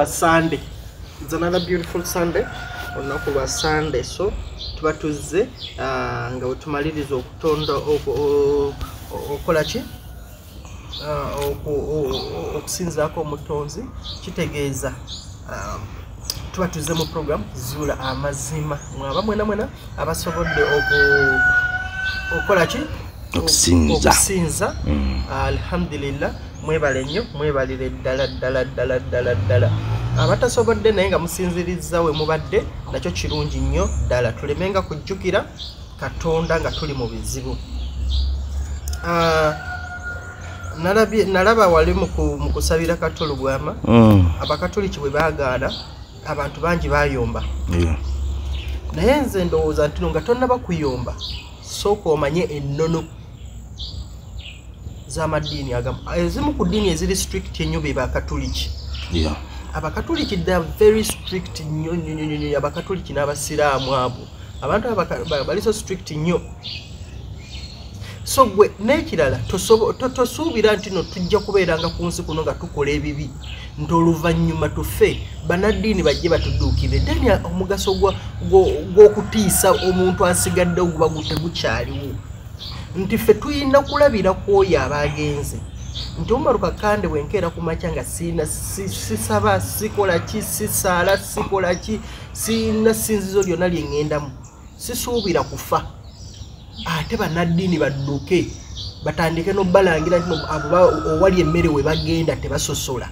lwa sande its another beautiful sunday olunaku lwa sande so tuba tuzze ah, nga wetumaliriza okutonda oku- o- o- okola ki? O- okusinzaako omutonzi kitegeeza ah, tuba tuzze mu program zuula amazima. Mwaba mwena mwena abasobodde oku- okukola ki? Okusinza. okusinza. Alhamdulillah mwebale nnyo mwebalire ddala ddala ddala ddala ddala. Abatasobodde naye nga musinzirizza we mubadde nakyo kirungi nnyo ddala. Tulemenga kujjukira katonda nga tuli mu bizibu. Ah, nalaba wali mu ku- mu kusabira katolugwama Mm. abakatoliki bwe baagaana abantu bangi bayomba. Yeah. naye nze ndowooza nti no nga tonnaba kuyomba sooka omanye ennono z'amadiini ezimu ku ddiini eziri strict ennyo be abakatoliki they are very strict nnyo nnyo nnyo nnyo abakatoliki n'abasiraamu abo. Abantu bali so strict nnyo. So gwe n'ekirala tosuubira nti no tujja kubeeranga ku nsi kuno nga tukola ebibi nti oluvannyuma tufe banaddiini bajje batudduukire deni omugaso gw'okutiisa omuntu asigaddewo guba gu- tegukyaliwo nti ffe tulina kulabira ku oyo abagenze nti omumaluka kande bwenkeera ku makya nga siina si- sisaba sikola ki sisaala sikola ki siina ssinzizo lyonna lye ŋŋendamu. Sisuubira kufa. Ate bannaddiini badduke batandike n'obalangira nti owali emmere we bagenda tebasosola.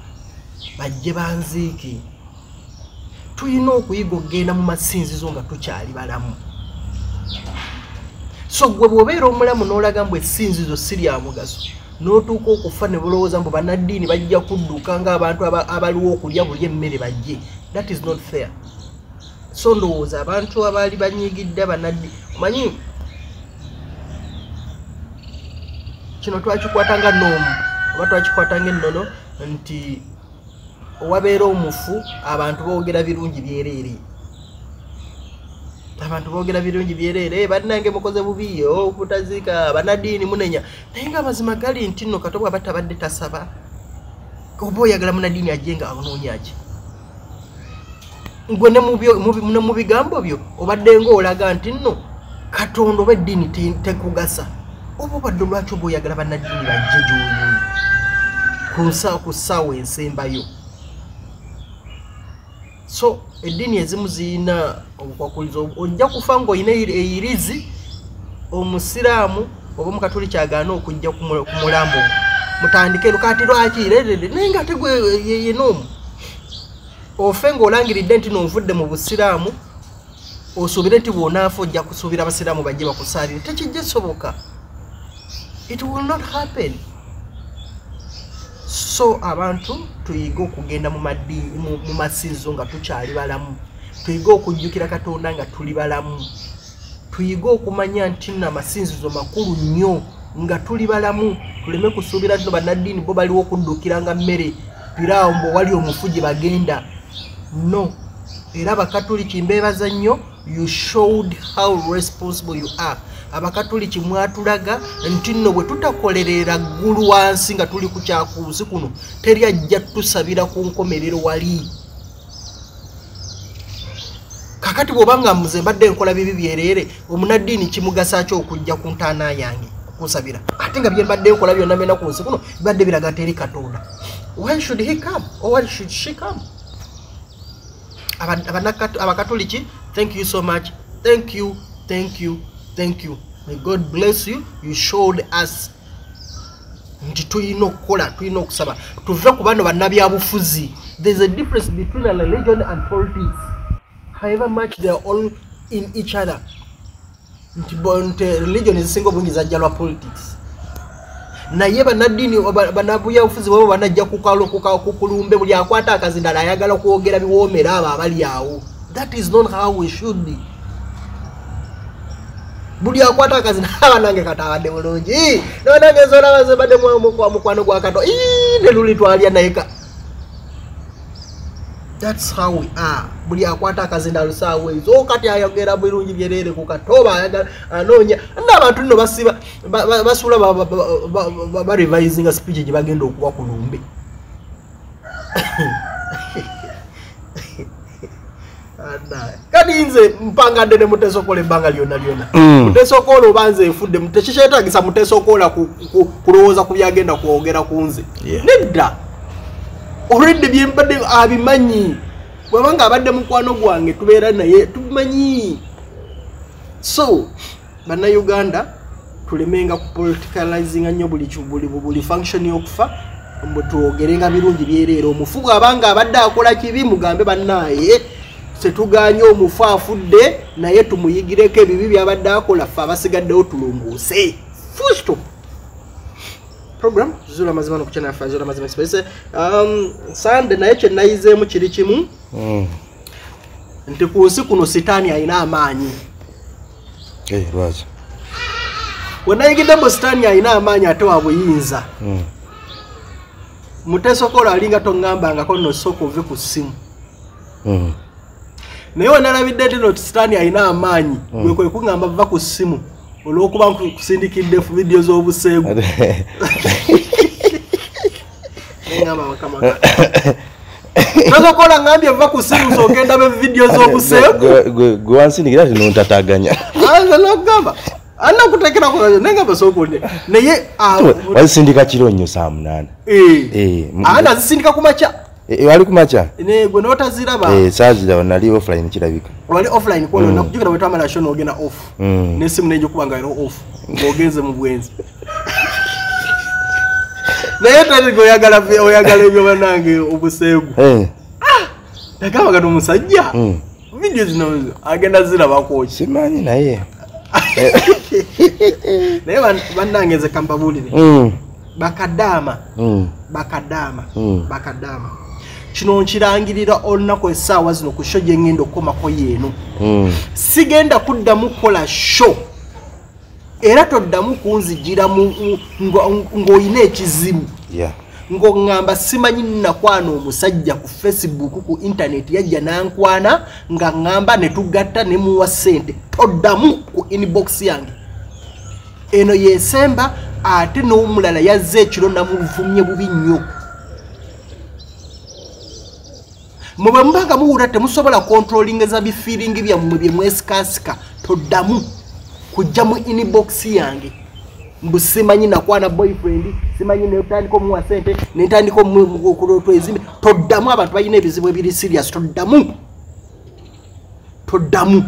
Bajje banziike. Tulina okuyiga okgenda mu masinzizo nga tukyali balamu so gwe bw'obeera omulamu n'olaga mbu essinzizo si lya mugaso n'otuuka okufa ne bulowooza mbu bannaddiini bajja kudduka ng'abantu aba- abaliwo okulya buli emmere bajje. That is not fair. So ndowooza abantu abaali banyigidde banaddi omanyi? Kino twakikwatanga noomu oba twakikwatanga ennono nti owabeera omufu abantu boogera birungi byereere abantu boogera birungi byereere bannange mukoze bubi okutaziika banadiini munenya. Naye nga amazima gali nti nno kato bwaba tabadde tasaba oba oyagala munadiini ajje nga anoonyaki gwe ne mu byo- mu bi- ne mu bigambo byo obadde ngaolaga nti nno katonda oba eddiini te- tekugasa. Oba obadde lwaki oba oyagala bannaddiini bajje gyoli? Ku nsa ku ssaawa ensembayo so eddiini ezimu ziyina obukwakulizo ojja kufa ngaolina eyirizi omusiraamu oba omukatoliki agaana okujja ku mu- ku mulambo mutandike lukati lwaki? Rerere naye nga ate gwe ye- yenoomu ofe ng'olangiridde nti nonvudde mu busiraamu osuubire nti bwonaafa ojja kusuubira abasiraamu bajje bakusaalire tekijja soboka it will not happen so abantu tuyige okugenda mu masinzizo nga tukyali balamu. Tuyige okujjukira katonda nga tuli balamu. Tuyige okumanya nti nno amasinzizo makulu nnyo nga tuli balamu. Tuleme kusuubira nti no bannaddiini bo baliwo okuddukira nga mmere piraawo mbu wali omufu gye bagenda. No era abakatoliki mbeebaza nnyo you showed how responsible you are abakatoliki mwatulaga nti nno bwe tutakolerera ggulu wansi nga tuli ku kyakunsi kuno teri ajja tusabira ku nkomerero wali. Kakati bw'oba nga muze mbadde nkola bibi byereere omunaddiini kimugasa ki okujja ku ntaana yange kunsabira ate nga bye mbadde nkola byonna byonna ku nsi kuno bibadde biraga teri katonda. Why should he come? Or why should she come? Aba- abanaka- abakatoliki thank you so much. Thank you thank you thank you. May god bless you. You showed us. Nti tulina okukola tulina okusaba. Tuve ku bano bannabyabufuzi. There's a difference between a religion and politics. However much they are all in each other. Nti religion ezisinga obungi zajja lwa politics. Naye bannaddiini bannabyabufuzi babo banajja kukulumbe buli akwata akazindala ayagala kwogera biwoomera abo abali awo. That is not how we should be buli akwata akazina abanange katabadde bulungi. Nonange zolaba zebadde mukwano gwa kato. Ii, ne luli twalya naye ka thats how we are. Buli akwata akazinda lusaawa ezo kati ayogera birungi byereere ku katoba ayagala anoonya. N'abantu nno basiba ba- ba- basuula ba- ba- ba- ba- barevisinga speech gye bagenda okuwa ku lumbe kati nze mpangadde ne mutesokola ebbanga lyonna lyonna. Mm. mutesokola oba nze enfudde tekikyetagisa mutesokola ku- ku- kulowooza ku byagenda kwogera ku nze. Nedda. Olwedde byembadde abimanyi. Bwabanga abadde mukwano gwange tubeera naye tubimanyi. So bannayuganda tulemenga kupoliticalizinga nnyo buli function y'okufa mbu twogerenga birungi byereera omufu bwabanga abadde akola kibi mugambe bannaaye tetuganye omufu afudde naye tumuyigireko ebibi byabadde akola ffe abasigaddewo tulunguuse fusto program? Zula mazima nokuchana fa zula mazima express. Um sande naye kye nayizeemu kiri kimu. Mm. nti ku nsi kuno sitaani alina amaanyi. Eh, lwaki we nayigidde mbu sitaani alina amaanyi ate wa buyinza. Mm. mutesokola alinga toŋŋambangako nno sooka ove ku ssimu. Mm. Naye we nalabidde nti no sitaani alina amaanyi. Gwe kwe kuŋŋamba va ku ssimu olw'okuba nkusindikidde vidiyo z'obuseegu. Tosokola ŋambye va ku ssimu sogenda be vidiyo z'obuseegu? wansindikira ti nontataganya. Anze nokugamba. Anakutekera nengamba sokonde naye ah, wazisindika kiro nnyo saa munaana. Eh, Eh, ana zisindika ku makya wali kumaca? Gwe notaziraba. Saazira nali offline kirabika. Wali offline kwolo nakujukira bwe twamala sho nogenda off. Mm. nesimu nenjokuba nga ero off ng'ogenze mu bwenzi. Naye tati oyagala oyagala ebyo banange obuseegu Eh, nagamba gati omusajja? Mm. vidiyo zino agenda zirabakoki simanyi naye. Naye ban- bannange nze kampabuulire Mm, bakadaama mm, bakadaama Mm. bakadaama kino nkirangirira olunaku essaawa zino ku sho gye ngenda okukomako yeeno. Mm. sigenda kuddamu kukola sho era toddamu nga- ng'olina ekizibu. Ng'oŋŋamba simanyi nnakwana omusajja ku facebook ku intaneti yajja nankwana nga ŋŋamba ne tugatta ne muwa ssente. Toddamu ku inbox yange. Eno yesemba ate n'omulala yazze ekiro namuvumye bubi nnyo mwe bwe mubanga muwulira temusobola kontrolingeza bifiiringi byammwe bye mwesikasika toddamu kujja mu inbox yange. Mbu simanyi nakwana boyfriend simanyi netandika omuwa sente netandika okulotwezimbe toddamu abantu balina ebizibu ebiri serious toddamu. Toddamu.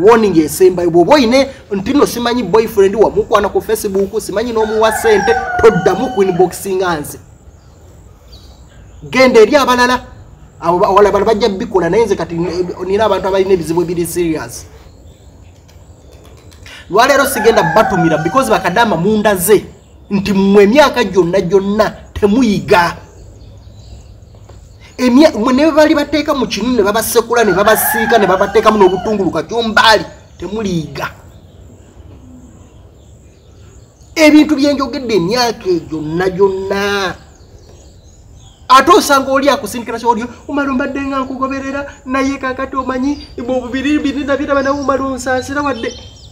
Warning esembayo bwoba oyine nti no simanyi boyfriend wamukwana ku facebook simanyi n'omuwa sente toddamu ku inboxinga nze genda eri abalala. Abo ba- abalala bajja bikola naye nze kati nina abantu abalina ebizibu ebiri serious. Lwaleero sigenda batumira because bakadama munda ze nti mmwe emyaka gyonna gyonna temuyiga. Ne bali bateeka mu kinu ne babasekula ne babasiika ne babateekamu n'obutungulu kacyombaali temuliiga ebintu byenjogedde emyaka egyonna gyonna ate osanga oli akusindikira kyolio omala ombadde nga nkugoberera naye kakati omanyi bobubiribirabiraba nawe omala onsaasira wadde.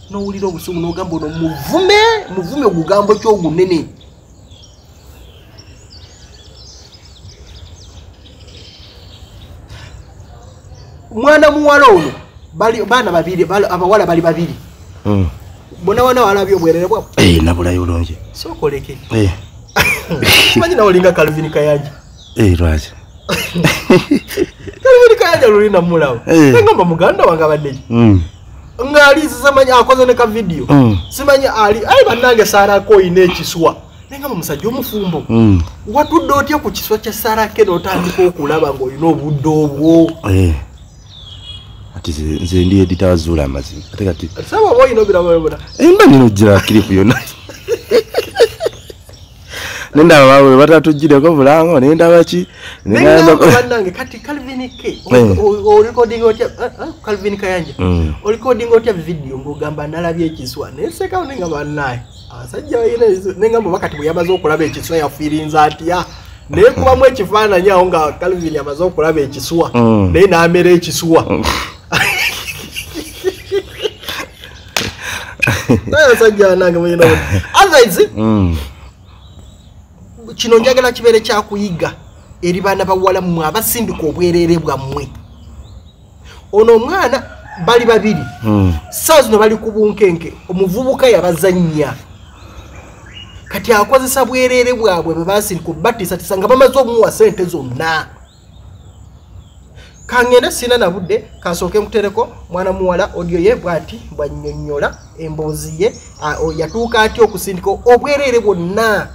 Nowulira obusumu nogamba ono muvume muvume ogugambo kyogunene mwana muwala ono bali baana babiri bali- abawala bali babiri. Mm. bonawana walabye obwerere bwabwe? Eh, nabulayo bulungi sokoleke Eh, manyi nawe olinga calvin kayanja lwaki? Calvin kayanja lulina mulaba Eh. engamba muganda wange abaddeki Mm, ngaali simanyi akoze ne ka vidiyo Mm. simanyi ali ayi bannange saarako oyina ekiswa. Nengamba omusajja omufumbo. Mm. watudde otya ku kiswa kya saarake n'otandika okulaba ng'olina obudde obwo? Eh. ati nze- ndi edita wazuula amazima ate kati saba oba oyina obirabona emba nina ogira kiripu yonna nendaba bawe batatugireko bulango nendaba ki bannange kati calvin k Eh. olikodinga otya ah, ah, calvin kayanja Mm. olikodinga otya vidiyo ng'ogamba nalabye ekiswa nesekawo nenga bannaye abasajja balina nengamba oba kati bwe yamaze okulaba ekiswa yafiirinza atya naye kubamu ekifaananyi awo nga calvin amaze okulaba ekiswa Mm. naye n'amera ekiswa abasajja banange mulina otherwise. Kino njagala kibeere kyakuyiga eri baana bawala mmwe abasindika obwereere bwammwe. Ono omwana bali babiri. Mm. saa zino bali ku bunkenke omuvubuka yabazannya. Kati akozesa bwereere bwabwe bwe basindika obubatisatisa nga bamaze okumuwa sente zonna. Kaŋŋenda sina na budde kasooke mutereko mwana muwala odyo ye bw'ati bwannyonnyola emboozi ye yatuuka atya okusindika obwereere bwonna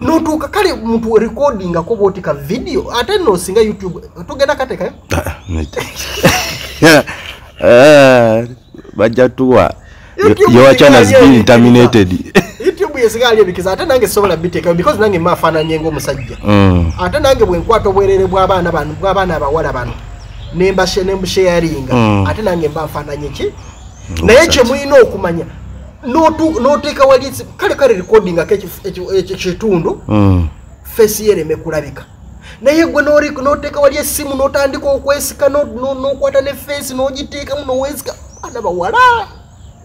notuuka kale muntu recordingako bwoti ka vidiyo ate nosinga youtube. Tugenda Ah, nita. Ah, bajja tuwa. Been ebikiriza. terminated youtube yesingaali ebikiza ate nange sobola biteekayo because nange maafaananye ng'omusajja Mm. ate nange bwe nkwata obwereere bw'abaana bano bw'abaana abawala bano nembashe nembusheyaringa Mm. ate nange mba nfaananye ki? Naye kye mulina okumanya n'oteeka wali esi- kale kale recordingako ekif- ekyo kitundu Mm. feesi yereme kulabika naye gwe n'ori- n'oteeka wali essimu n'otandika okwesika no- no- n'okwata ne feesi n'ogiteekamu n'owesika baana bawala.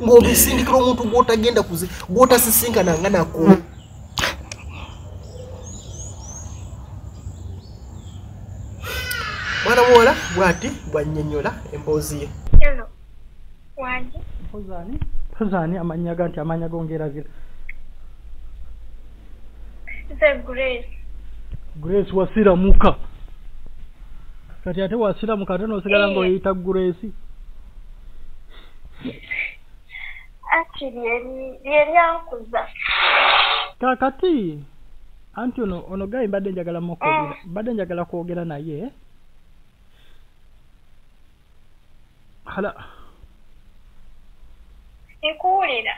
Ng'obisindikira omuntu gw'otagenda kuzi gw'otasisinkananga nako mwana muwala bw'ati bwannyonnyola emboozi ye Mpozani amanya ga nti amanya gongerabira. Nze Grace. Wasiramuka. Kati ate wasiramuka ate n'osigala Eh. ng'oyita Grace. Lyeryankuza. Kaakati anti ono ono gayi mbadde njagala mukwogera mbadde njagala kwogera naye hala Nkuwulira.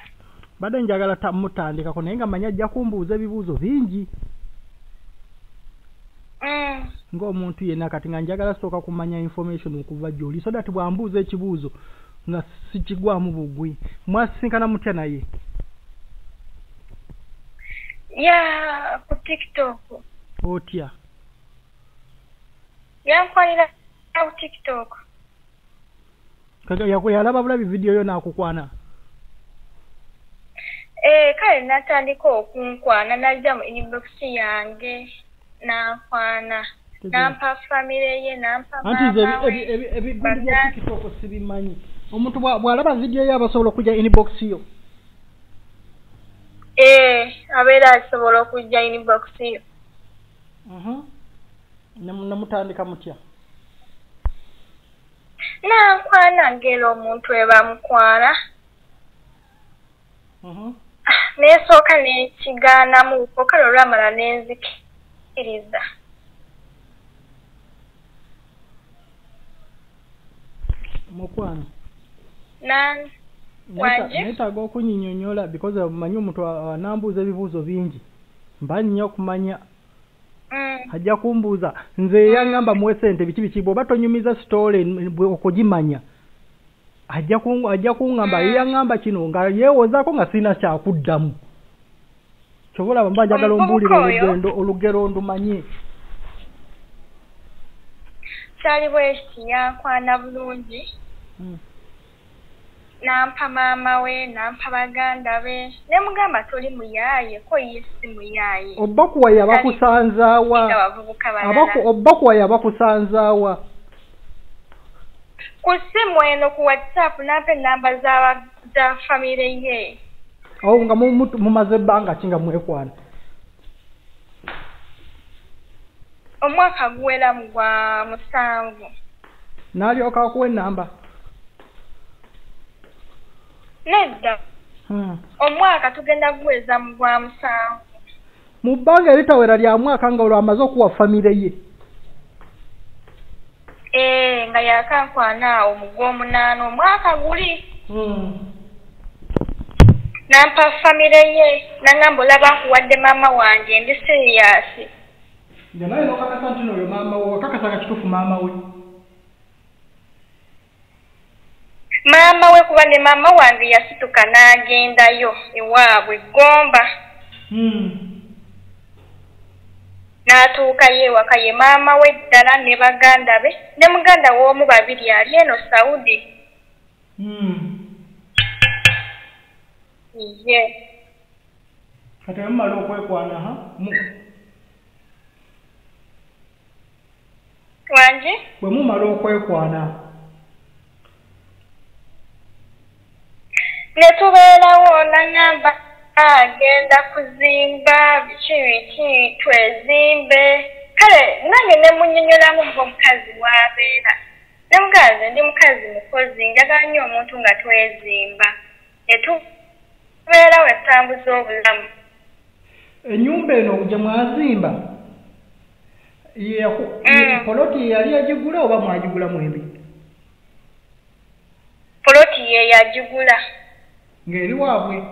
mbadde njagala tamutandikako naye nga manya ajja kumbuuza ebibuuzo bingi Mm. ng'omuntu yenna kati nga njagala sooka kumanya information okuva gy'oli so that bwambuuza ekibuuzo nga sikigwamu bugwi mwasisinkana mutya naye Ya ku TikTok. otya Yankwanira ku TikTok. Yalaba bulabi vidiyo yo n'akukwana Eh, kale natandika okunkwana najja mu inbox yange nankwana nampa famire ye nampa ebigundu bya tiktok sibimanyi. Omuntu bwa- bw'alaba vidiyo yo aba asobola okujja inbox yo. Eh, abeera asobola okujja inbox yo. Ne- nemutandika mutya? Nankwana ngera omuntu we neesooka nekigaanamuko kale olwamala nenzikiriza mukwano. Na Wanje? neetaaga okunyinyonyola because manyi omuntu anambuuza ebibuuzo bingi. Mba nnya okumanya. Mm, ajja kumbuuza nze yaŋŋamba muwe sente biki biki? Bw'oba tonyumiza sitole okugimanya. ku- ajja kuŋŋamba Mm. yaŋŋamba kino nga yeewozaako nga sirina kyakuddamu. Kyobola mba njagala ombuulira olugendo olugero ndumanye. Kyali bwekiti yankwana bulungi. Mm. nampa maama we nampa baganda be. Nemugamba toli muyaaye ko ye si muyaaye obbakuwaye abakusanzaawa. nga bavubuka Abaku- balala obbakuwaye abakusanzaawa ku ssimu eno ku whatsapp nampa enamba za za famire ye awo nga mu- mu- mumaze ebbanga ki nga mwekwana omwaka guwera mu gwa musanvu. N'alyoka akuwa enamba nedda. Hmm. omwaka tugenda kuguweza mu gwa musanvu. Mu bbanga eritawera lya mwaka nga olwo amaze okuwa famire ye nga yakankwana awo mu gw'omunaana omwaka guli. Nampa famire ye nangamba olaba nkuwadde maama wange ndi siriyasi nga naye nokakasa nti noyo maama we wakakasanga kituufu maama we. Maama we kuba ne maama wange yasituka n'agendayo ewaabwe gomba n'atuuka yeewaka ye maama we ddala ne baganda be ne muganda w'omu babiri ali eno saudi. Hmm. Ye. Kati bamumala okwekwana ha wange? bwe mumala okwekwana ne tubeerawo nagamba agenda kuzimba biki biki twezimbe. Kale nange ne munnyonnyolamu ng'omukazi w'abeera. Ne mugazi ndi mukazi mukozi njagala nnyo omuntu nga twezimba. Ne tubeerawo etambuza obulamu. Ennyumba eno gye mwazimba Mm. poloti ye yali yagigula oba mwagigula mwembi? Poloti ye yagigula. Ng'eri waabwe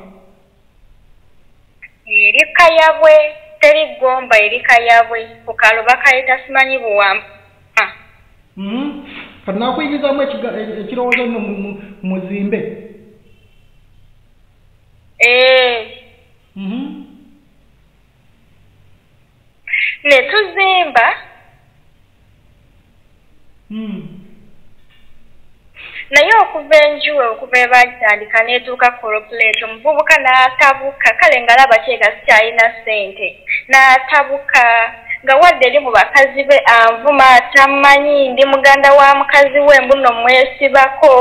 eri kayabwe teri gomba eri kayabwe ku kalo bakayita simanyi buwamba Mhm. kati naakuyigizaamu ekiga- e- ekirowoozo nno mu- mu- muzimbe ee Mhm. ne tuzimba Mhm. Naye okuva enjuwe okuva ebagitandika n'etuuka corporate omuvubuka n'atabuka. Kale nga laba kyeka sikyalina ssente. N'atabuka. Nga wadde eri mu bakazi be anvuma atammanyi ndi muganda wa mukazi we mbuno mwesibako.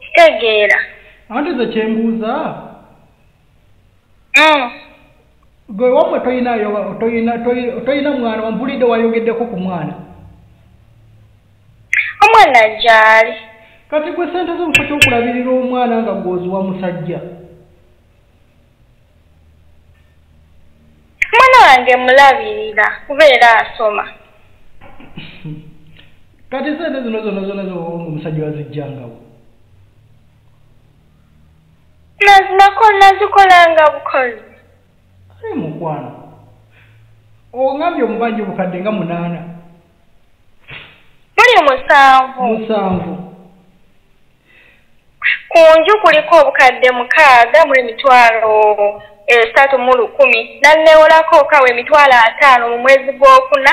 Kitegeera. Anti ze kyembuuza Mm. gwe wamwe toyinayo toyina toyi- toyina mwana wampulidde wayogeddeko ku mwana. Omwana gy'ali kati gwe sente z'omufo kyokulabirira omwana nga gwoziwa musajja. Omwana wange mulabirira kubeera asoma. Kati sente zino zona zona zoba nga omusajja wazijjangawo nazinako nazikolanga bukozi. Ali mukwano oŋambye omubanja obukadde nga munaana. Muli musanvu. Musanvu ku nju kuliko obukadde mukaaga muli mitwalo esatu mu lukumi. Nannewolako kawa emitwalo ataano mu mwezi gw'okuna.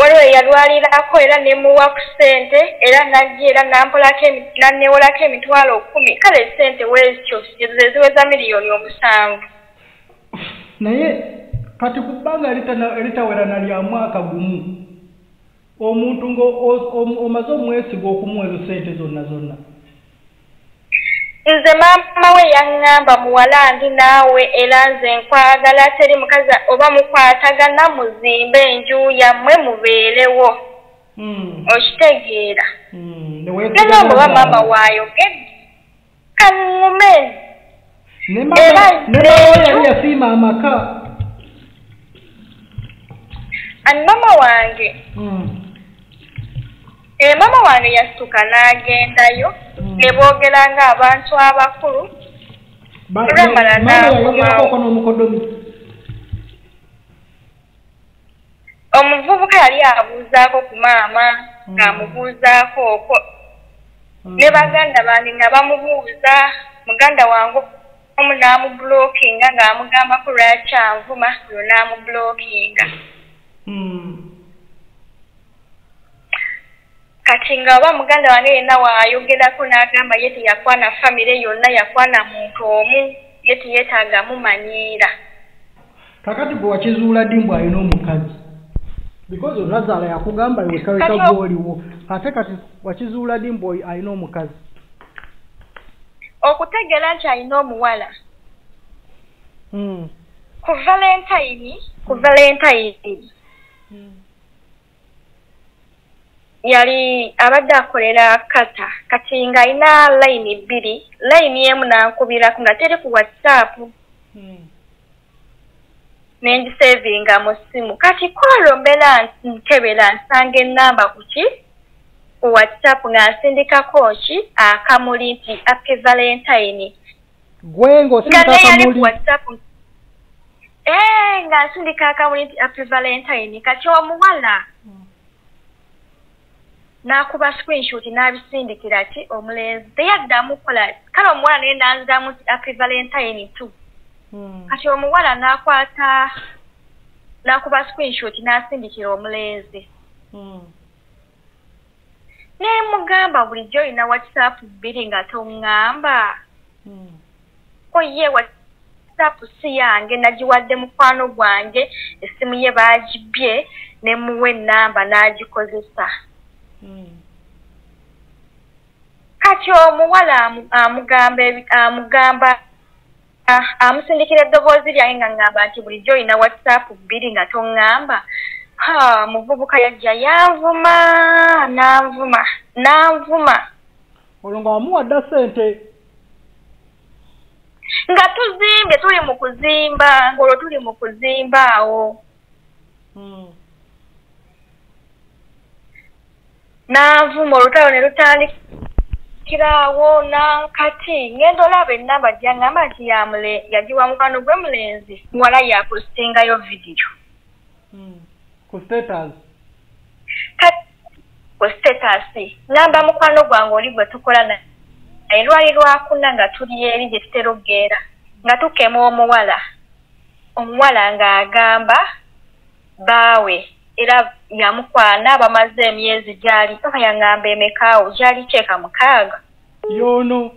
Waliwo eyalwalirako era nemuwa ku ssente era najja era nannewolako emitwalo kumi. Kale ssente wezityo ze ziweza miliyoni omusanvu. Naye kati ku bbanga eritana- eritawera na lya mwaka gumu omuntu o- omaze omwesiga okumuwa ezo sente zonna zonna nze maama we yaŋŋamba muwala ndi naawe era nze nkwagala teri mukazi oba mukwatagana muzimbe enju yammwe mubeerewo. Mm, okitegeera. Mm, weesiga neŋŋamba oba maama waayogedde. Kaŋŋume. Era yali yasiima amaka? Ani maama wange? Mm, e maama wange yasituka n'agendayo Mm. ne boogera ng'abantu abakulu ba- Olwamala n'akomawo. omuvubuka yali abuuzaako ku maama Mm. ng'amubuuzaako okwo Mm. ne baganda bange nga bamubuuza muganda wange omu n'amubulookinga ng'amugambako lwaki anvuma yo n'amubulookinga kati nga oba muganda wange yenna waayogerako n'agamba ye teyakwana famire yonna yakwana muntu omu ye teyeetaaga mumanyiira kakati gwe wakizuula ddi mbw alina omukazi? Because olazaala yakugamba iwe Kati kaweka o- gwoliwo ate kati wakizuula ddi mbw alina omukazi? Okutegeera nti alina omuwala. Mm, ku valentine ku valentine yali abadde akolera kata kati ng'alina layini bbiri layini emu nankubiraku nga teri ku whatsapp. Mm, nengisevinga mu ssimu kati kwolwo mbeera nkebera nsanga ennamba ku ki? Ku whatsapp nga nsindikako ki akamuli nti happy valentine nga ng'osindika naye yali ku whatsapp. Ee nga nsindika akamuli nti happy valentine kati omuwala n'akuba screenshot n'abisindikira ki? Omulenzi. Teyaddamu kukola kale omuwala naye nanziramu nti happy valentine tu Mm, kati omuwala n'akwata n'akuba screenshot n'asindikira omulenzi. Mm, neemugamba bulijjo olina whatsapp bbiri nga toŋŋamba. Mm. oye whatsapp si yange nagiwadde mukwano gwange essimu ye baagibye ne muwa ennamba n'agikozesa. Kati omuwala amu- amugamba amugamba ah, amusindikira eddoboozi lyange nga ŋŋamba nti bulijjo olina whatsapp bbiri nga toŋŋamba. Ha muvubuka yajja yanvuma nanvuma nanvuma. Olwo nga wamuwadda sente nga tuzimbye tuli mu kuzimba ng'olwo tuli mu kuzimba awo nanvuma olutalo ne lutandikiraawo nankati ngenda olaba ennamba gyaŋŋamba nti yagiwa mukwano gwe mulenzi muwala yakusingayo vidiyo ku status. Ku status ŋŋamba mukwano gwange oli gwe tukola naye lwali lwakuna nga tuli eri gye tutera okgenda nga tukema omuwala omuwala ng'agamba baawe era yamukwana bamaze emyezi gyali oba yaŋŋamba emekaawo gyali kyeka mukaaga? Yono.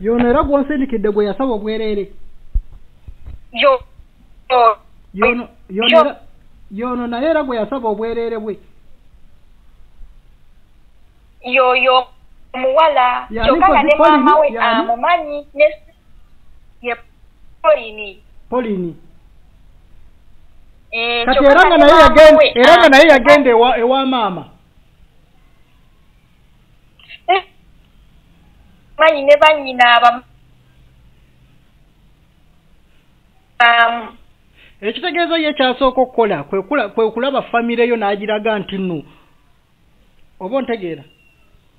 Yono era gwonsindikidde gwe yasaba obwereere. Yo yo- yono naye era gwe yasaba obwereere bwe. yoyo omuwala kyokka nga ne Polini, maama we amumanyi ne ye polini. Polini kati kyokka era nga naye yagenda era nga naye yagenda ewa maama manyi ne bannyina um, ekitegeeza ye kyasooka okukola kwe kula- kwe kulaba famire yo n'agiraga nti nno oba ontegeera?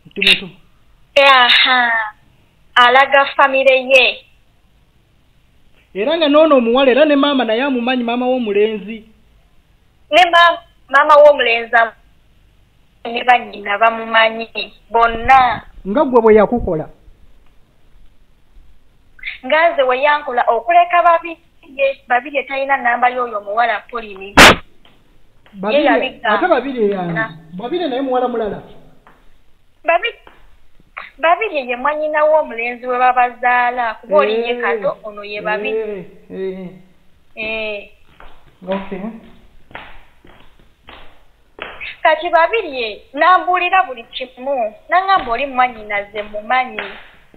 Nti muntu aha. Alaga famire ye era nga noono omuwala era ne maama naye amumanyi maama w'omulenzi. Ne ma- maama w'omulenzi ne bannyina bamumanyi bonna. Nga gwe bwe yakukola. Nga nze we yankola okuleka babiri ye babiri etalina namba y'oyo omuwala polini ate babiri yange Na. babiri naye muwala mulala. Babiri babiri ye mwanyina w'omulenzi we babazaala. Kuba oli ye Eh, kato ono ye babiri. eh, eh, kati babiri ye nambuulira buli kimu. Naŋŋamba oli mwanyinaze mumanyi.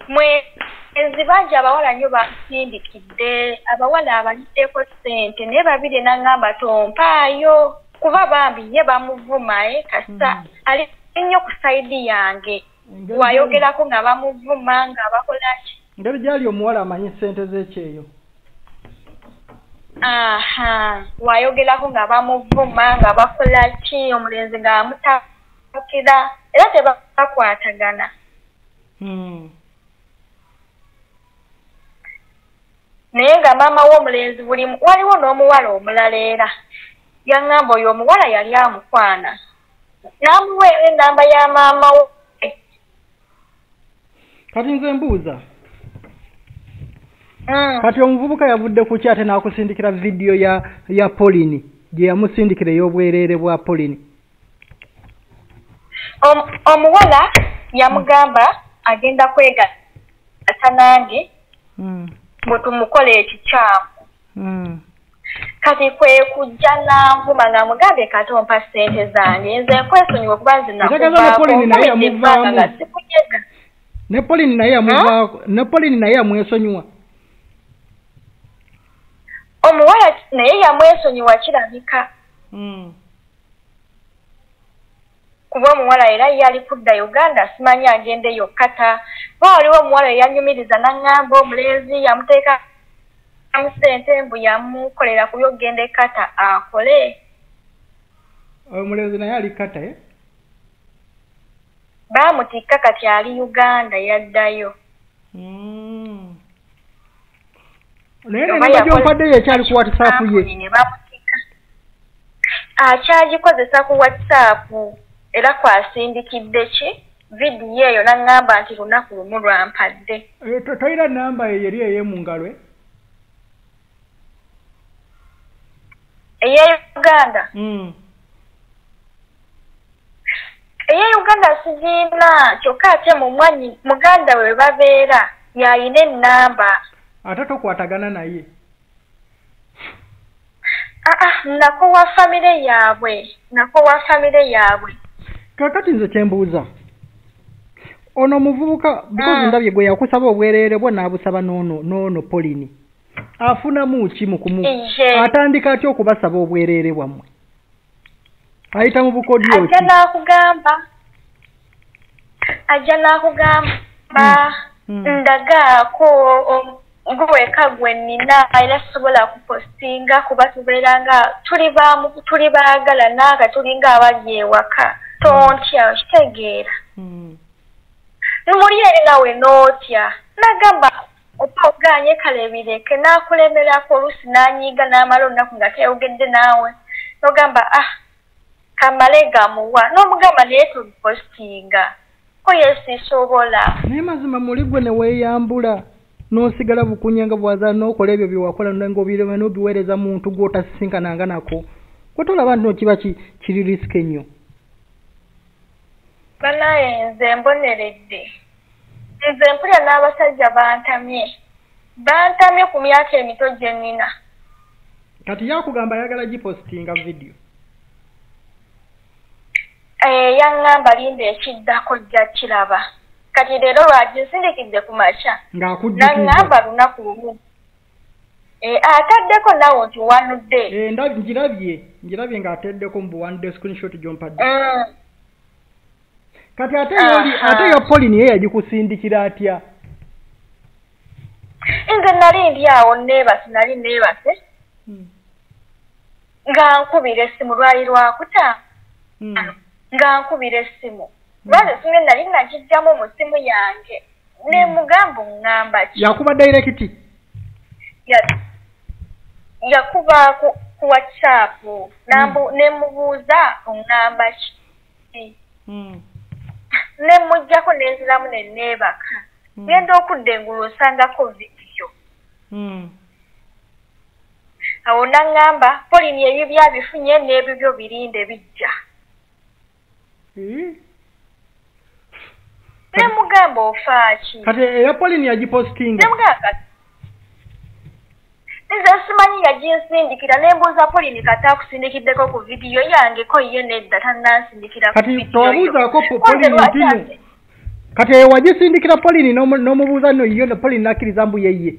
Mwenzi bangi abawala nnyo bansindikidde abawala abaliddeko ssente. Naye babiri naŋŋamba tompaayo. Kuba bambi ye bamuvuma e kasa Mm. ali nnyo ku sayidi yange wayogerako nga bamuvuma nga bakola ki? Engeri gyali omuwala amanyi sente z'ekyeyo aha wayogerako nga bamuvuma nga bakola ki? Omulenzi ng'amutakira era tebakwatagana. Hmm. naye nga maama w'omulenzi buli waliwo n'omuwala omulala era. Yaŋŋamba oyo omuwala yali amukwana. N'amuweera ennamba ya maama we kati nze mbuuza Mm. kati omuvubuka yavudde ku ki ate n'akusindikira vidiyo ya ya polini gye yamusindikira ey'obwereere bwa polini Om- omuwala yamugamba agenda kwegatta nange Hmm. bwe tumukola ekikyamu Hmm. kati kwe kujja nanvuma ng'amugambye kati ompa ssente zange nze nkwesonyiwa okuba yamuvaamu. nga sikunyega ne polini naye yamuvaako ne polini naye yamwesonyiwa omuwala naye yamwesonyiwa kirabika Hmm. kuba omuwala era yali kudda uganda simanyi agende yokkata ba waliwo omuwala eyanyumiriza naŋŋamba omulenzi yamuteekamu ssente mbu yamukolera ku byokugenda ekkata akole omulenzi naye ali kata eh? Baamutikka kati ali uganda yaddayo. Hmm. naye nenamba gyompaddeyo ekyali ku whatsapp ye. akyagikozesa ku whatsapp era kwasindikidde ki? Vidiyo eyo naŋŋamba nti lunaku lumu lwampadde Eh, to- toyina namba ye yeri eye mu ngalo eya uganda Hmm. eya uganda sigiina kyokka ate mu mwanyi muganda we babeera yayina ennamba ate tokwatagana naye aa nako wa famire yaabwe nako wa famire yaabwe kakati nze kyembuuza ono omuvubuka because Mm. ndabye gwe yakusaba obwereere bwo n'abusaba n'ono n'ono polini afunamu ki mu kumu Ije. atandika atya okubasaba obwereere bwammwe ayita mu bukodyo ajja ki n'akugamba ajja n'akugamba Mm. Mm. ndagaako o- gwe nnina era sisobola kupostinga kuba tubeera nga tuli tuli baagalana nga tuli ng'abajja ewaka tontya okitegeera Mm. muli eri nawe n'otya nagamba opa oganye kale bireke n'akulemerako oluusi n'anyiiga n'amala olunaku nga teeyogedde naawe n'ogamba ah kamale gamuwa n'omugamba naye tubipostinga ko yesisobola naye mazima muli gwe ne weeyambula. N'osigala bukunya nga bwaza n'okola ebyo byewakola ngaobirema n'obiweereza muntu gw'otasinkananga nako kwe tolaba nti no kiba ki- kiri risiki ennyo? Banaye nze mboneredde. Nze mpulya n'abasajja bantamye. Bantamye ku myaka emito gye nnina kati yakugamba ayagala gipositinga vidiyo yaŋŋamba linda ekiddako jja kiraba. Kati leero lwaginsindikidde ku makya? Naŋŋamba lunaku lumu. Eh, ataddeko nawo nti wanudde. Ndab- ngirabye ngirabye ng'ateddeko mu buwanide screenshot gyompadde. Mm. kati ate yoli ate yo polini ye yagikusindikira atya? Nze nali ndi awo neebase nali neebase nga nkubira essimu lwali lwakuta Mm. Nga nkubira essimu lwazi essimu nali nga nkijjamu mu ssimu yange ne mugamba oŋŋamba ki? Yakuba dairekiti Ya- yakuba ku, ku whatsapp nambu ne mubuuza oŋŋamba ki? Ne muggyako nenziramu ne neebaka. Genda okudda engulu osangako vidiyo. Awo naŋŋamba polini ebyo byabifunye n'ebibyo birinde bijja ne mugamba ofaaki. Kati eya polini yagipositinga ne mugamba nze simanyi yaginsindikira ne mbuuza polini kati akusindikiddeko ku vidiyo yange ko ye nedda tannansindikira ku Kati vidiyo towabuuzaako po- Konze Pauline Ntino? kati eyo wagisindikira polini n'omu- n'omubuuza no yo ne polini nakkiriza mbu yeye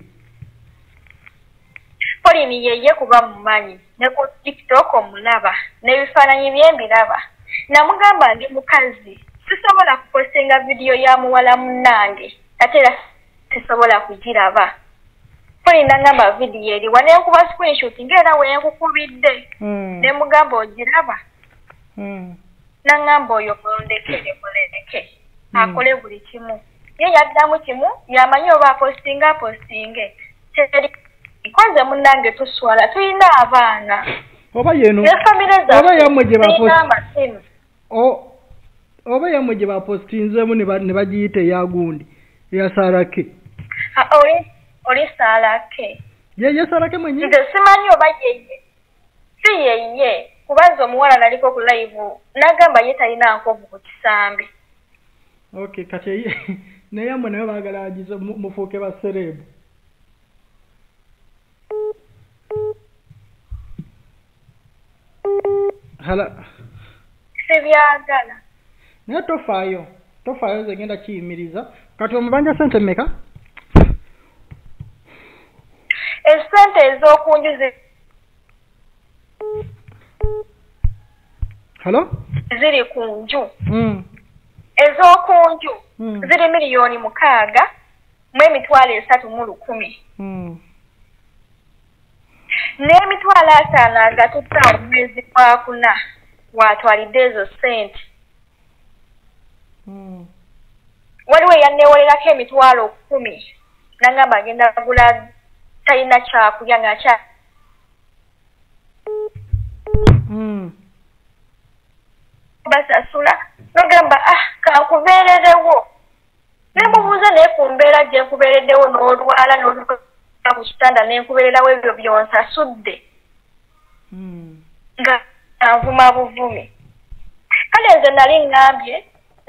polini yeye kuba mumanyi ne ku tiktok omulaba n'ebifaananyi bye mbiraba namugamba ndi mukazi sisobola kupostinga vidiyo ya muwala munnange ate era sisobola kugiraba. Polini nagamba vidiyo eriwa nenkuba screenshot ngaera wenkukubidde ne mugamba ogiraba. Naŋŋamba oyo mulondekere muleke. Akole buli kimu. Ye yaddamu kimu yamanyi oba apostinga apostinge. Teri nkoze munnange tuswala tulina abaana oba yeno oba yammwe gye oba yammwe gye bapositinzemu ne ba- ne bagiyita eyagundi eyasarake Ah, oli oli saalake yeye sarake mwenyewe nze simanyi oba yeye si yeye kubanza omuwala naliko ku live nagamba ye talina nkovu ku kisambi. Okay kati naye yammwe nayo baagala agize mu- mufuuke basereebu hala. Sibyagala naye tofaayo tofaayo nze genda kiyimiriza. Kati omubanja sente mmeka? Esente ez'okunju zi- halo? ziri ku nju. Mm. ez'okunju Mm. ziri miliyoni mukaaga mu emitwalo esatu mu lukumi. Mm. N'emitwalo ataano agatutta omwezi gwa kuna watwalidde ezo sente Mm. waliwo eyanneewolerako emitwalo kkumi nagamba agenda gula talina kyakulya ngaakya Mm. basasula nogamba ah kankubeererewo nemubuuza naye ku mbeera gye nkubeereddewo n'olwala n'oluka ku kitanda nenkubeererawo ebyo byonsasudde Mm. nga nvuma buvumi kale nze nali ŋŋambye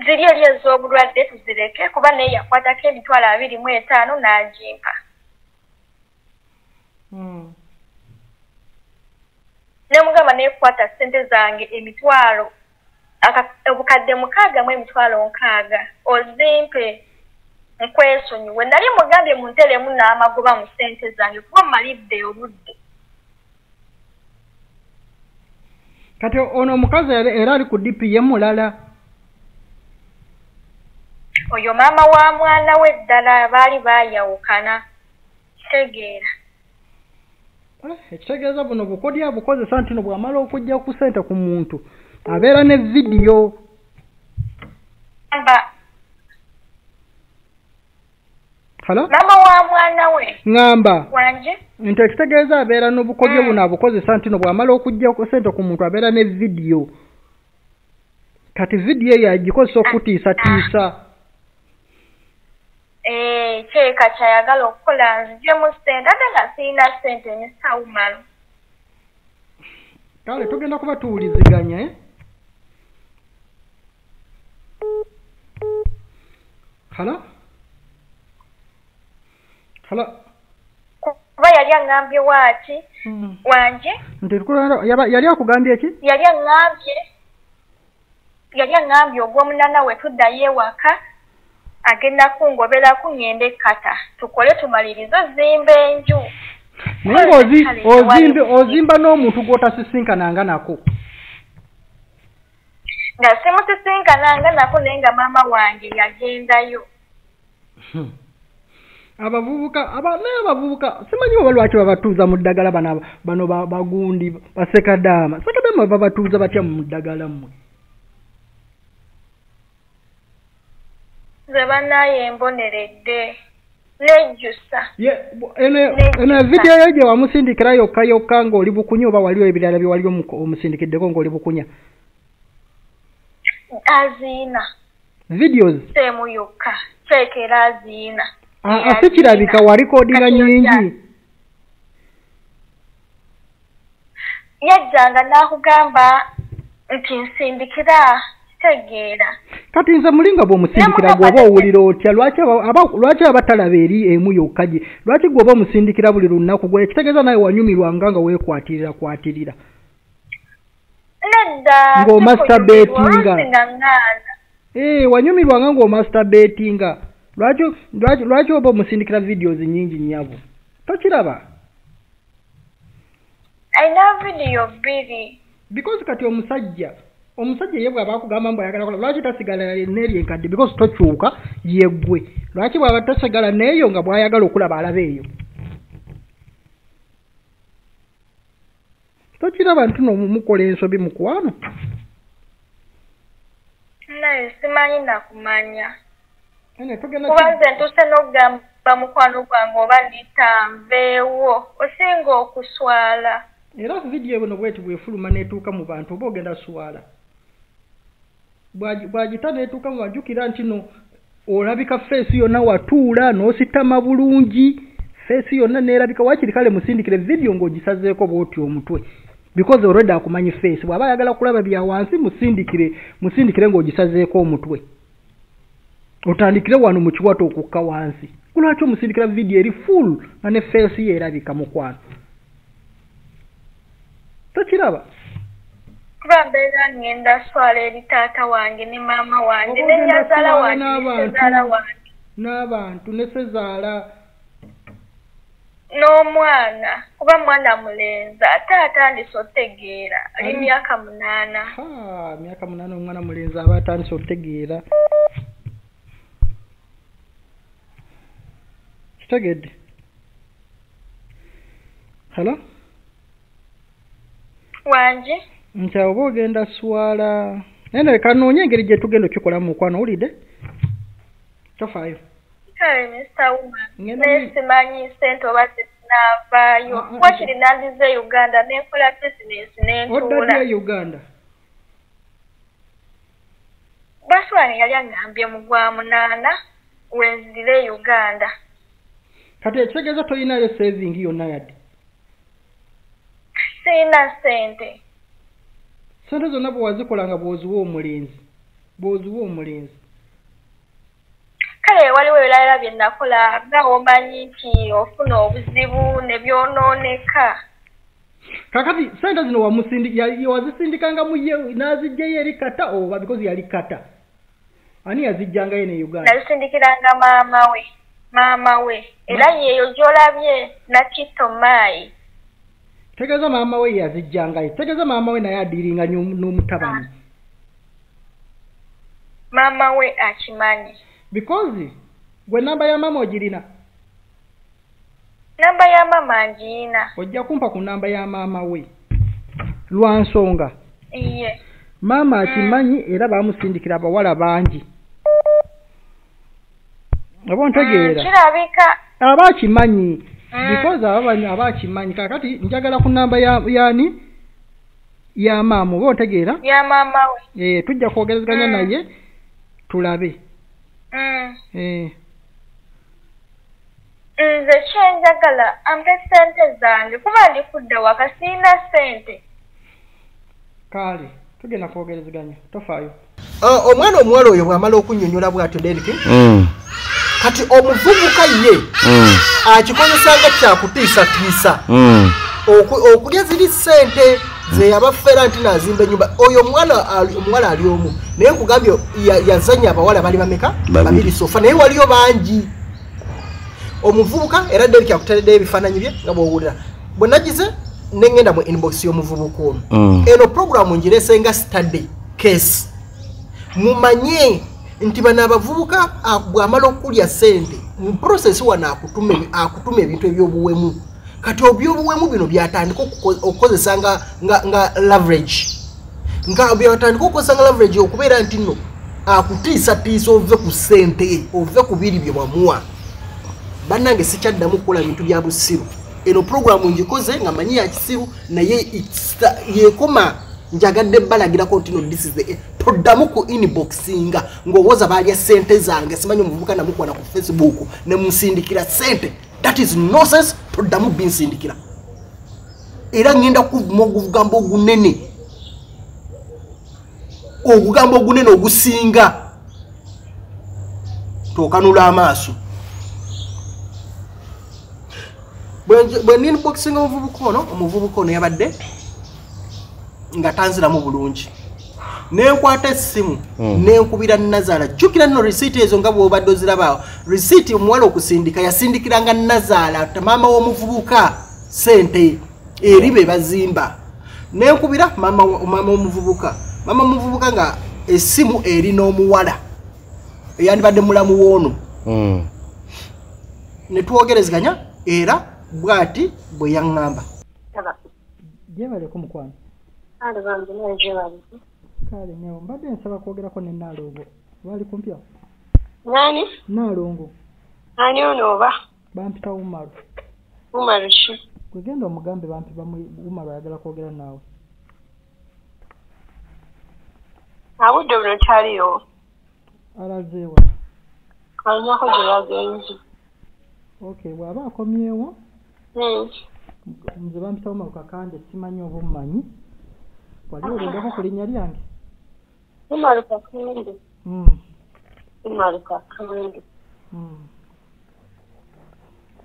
ziri eri ez'obulwadde tuzireke kuba naye yakwatako emitwalo abiri mu etaano n'agimpa Mm. ne mugamba naye kukwata ssente zange emitwalo obukadde mukaaga mu emitwalo nkaaga ozimpe nkwesonyiwe nali mugambye munteremu n'amagoba mu ssente zange kuba mmalidde obudde. Kati ono omukazi era ali ku dp ye mulala. Oyo maama wa mwana we ddala baali baayawukana. Kitegeera. Eh, ekitegeeza buno bukodya bukozesa nti no bw'amala okujja ku ssente ku muntu abeera ne vidiyo halo maama wa mwana we. Ŋŋamba wanje? Nti ekitegeeza abeera n'obukodyo buno abukozesa nti no bw'amala okujja ku ssente ku muntu abeera ne vidiyo. Kati vidiyo eyo agikozesa okutiisatiisa. Eh, kyeka kyayagala okukola nzijemu ssente ate nga sirina ssente nesawumalo kale tugenda kuba tuwuliziganya eh? halo halo kuba yali aŋŋambye waaki? Wanje? Nti tukulanda- yaba- yali akugambye eki yali aŋŋambye yali aŋŋambye ogw'omunana we tuddayo ewaka agenda kungoberaku ŋŋende ekkata tukole tumalirize ozimba enju. Naye ng'ozi ozimbe ozimba n'omuntu gw'otasisinkananga nako. Nga simusisinkananga nako naye nga maama wange yagendayo. Hmm. Abavubuka aba naye abavubuka simanyi oba lwaki babatuuza mu ddagala bano bano ba- bagundi basekadaama sekadaama. Babatuuza batya mu ddagala mmwe? Ze banaye emboneredde nejjusa eno N'ekisa. eno vidiyo yo gye wamusindikira yokka yokka ng'oli bukunya oba waliwo ebirala bye wali omu- omusindikiddeko ng'oli bukunya? Aziina. Videos? Seemu yokka. Kyekera aziina Si kirabika walikodinga Kati yojja- nyingi yajjanga n'akugamba nti nsindikira kitegeera kati nze mulinga bw'omusindikira gweoba owulira otya lwaki aba- talaba eri emu yokka gye lwaki gweoba omusindikira buli lunaku gwe ekitegeeza nawe wanyumirwanga nga weekwatirira kwatirira nedda Ng'omasturbatinga. ngaŋŋaana ee wanyumirwanga ng'omasturbatinga lwaki oba omusindikira videos nyingi nnyabo tokiraba. Alina vidiyo bbiri because kati omusajja omusajja ye bw'aba akugamba mbu ayagala kola lwaki tasigala neeri enkadde? Because tokyuka yeggwe. Lwaki bw'aba tasigala neeyo nga bw'ayagala okulaba alaba eyo? Tokiraba nti nomukola ensobi mukwano naye simanyi nakumanya ene tugenda kuba nze ntuse n'okugamba mukwano gwange oba nditanveewo osinga okuswala. Era vidiyo buno bweti bwefuluma n'etuuka mu bantu oba ogenda swala? Bw'agi- bw'agita n'etuuka mu bajjukira nti no olabika feesi yonna watuula n'ositama bulungi feesi yonna neerabika wakiri kale musindikire vidiyo ng'ogisazeeko bw'oti omutwe. Because already akumanyi feesi bw'aba ayagala kulaba bya wansi musindikire musindikire ng'ogisazeeko omutwe otandikire wano mu kiwato okukka wansi. Kulwaki omusindikira vidiyo eri full nga ne feesi ye erabika mukwano tokiraba. Kuba mbeera ngenda swala eri taata wange ne maama wange Oba ne ogenda nyazaala swala wange ne n'abantu. ne sezaala. N'omwana kuba mwana mulenzi ate atandise otegeera ali myaka munaana. Myaka munaana omwana mulenzi aba atandise otegeera kitegedde halo wange nti oba ogenda swala. Naye no kanoonye engeri gye tugenda okikolamu mukwano owulidde tofaayo kale mr woman. Ngenda naye mu- simanyi sente oba zezinaavaayo Ah, ah, wakiri nandize uganda? Nenkola bizinesi nentuula uganda? Basi wange yali aŋŋambye mu gwa munaana wenzirire e uganda kati ekitegeeza tolinayo saving yonna yadde? Sirina sente sente zonna bwe wazikolanga bw'oziwa omulenzi bw'oziwa omulenzi. Kale waliwo ebirala bye nakola nga omanyi nti ofuna obuzibu ne byonooneka kakati sente zino wamusindi ya- wazisindikanga ye n'azijjayo eri kata oba because yali kata? Ani yazijjangayo ne uganda? Nazisindikiranga maama we maama we era yeeyo gy'olabye nakitto maayi tegeeza maama we yazijjangayo tegeeza maama we naye adiiringa n'omutabani. Maama we akimanyi. Because gwe namba ya maama ogirina? Namba ya maama ngiina ojja kumpa ku namba ya maama we. Lwa nsonga. Iye. Maama akimanyi era baamusindikira abawala bangi oba Mm, ontegeera kirabika. Aba akimanyi Mm. because aba akimanyi kakati njagala ku namba ya yani? Ya maama oba ontegeera ya maama we. Eh, tujja kwogerezeganya Mm. naye tulabe. Mm. eh, nze kyenjagala ampe sente zange. Kuba ndikudda waka siina sente kale tugenda kwogerezeganya. Tofaayo. Ah, omwana omuwala oyo bw'amala okunnyonnyola bw'atyo deriki Mm, kati omuvubuka ye mm, akikozesanga kyakutiisatiisa mm. Oku- okulya ziri ssente zeyabafera nti nazimba ennyumba. Oyo omuwala ali omu naye nkugambye ya- yazanya abawala bali bameka? Babiri. sofa naye waliyo bangi. Omuvubuka era deriki akutereddeyo ebifaananyi bye nga bwowulira. Bwe nagize neŋŋenda mu inbox y'omuvubuka ono. Mm. eno programu ngiresenga study case. Mumanye nti bano abavubuka bw'amala okulya sente mu process wano akutuma ebi- akutuma ebintu ebyobuwemu. Kati ebyobuwemu bino byatandika okuko- okukozesa nga, leverage. Nga byatandika okukozesa nga leverage okubeera nti nno akutiisatiisa ove ku sente ove ku biri bye wamuwa. Bannange sikyaddamu kukola bintu bya busiru. Eno programu ngikoze nga manyi ya kisiru naye yekoma njagadde balagirako nti no this is the toddamu ku inboxinga ng'owooza baalya sente zange simanyi omuvubuka namukwana ku facebook nemusindikira sente that is nonsense. Toddamu binsindikira. Era ngenda kuvuma ogugambo ogunene ogugambo ogunene ogusinga tokanula amaaso. Bwe ninboxinga omuvubuka ono omuvubuka ono yabadde nga tanziramu bulungi. Nenkwata essimu Mm. nenkubira nazaala. Jjukira nno risiiti ezo nga bwobadde ozirabaawo risiiti omuwala okusindika yasindikiranga nazaala maama w'omuvubuka sente eri be bazimba. Nenkubira maama wa- maama w'omuvubuka. Nga essimu eri n'omuwala eyandibadde mulamu w'ono. Mm. ne twogerezeganya era bw'ati bwe yaŋŋamba. Gyebaleko mukwano kale bange najebalise kale nyawo mbadde nsaba kwogerako ne naalongo baali kumpya nani? Naalongo ani ono oba? Bampita umaro umarushi kwegenda omugambe bampiba umaro ayagala kwogera naawe. Abudde buno taliyo. Alazeewa alinyako gye yagenze okay bw'aba akomyewo Hmm. nze bampita umaro kakande simanyi oba omumanyi wali olindako ku linnya lyange? Mm, umaru kakende mm.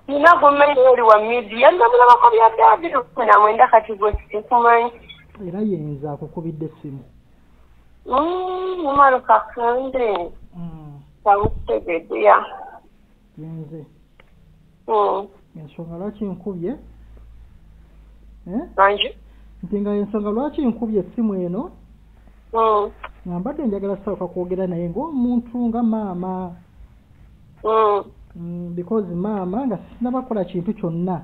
nina gumenye oli wa midiya ndamulabako bya daadi lukumi na mwenda kati gwe sikumanyi. Era yenze akukubidde essimu. Mm, umaru kakende Mm, samutegedeya yenze. Hmm. ensonga lwaki nkubye? Eh? Nti nga ensonga lwaki nkubye essimu eno? Hmm. nga mbadde njagala ssooka kwogera naye ng'omuntu nga maama. Hmm. Mm, because maama nga sinabakola kintu kyonna.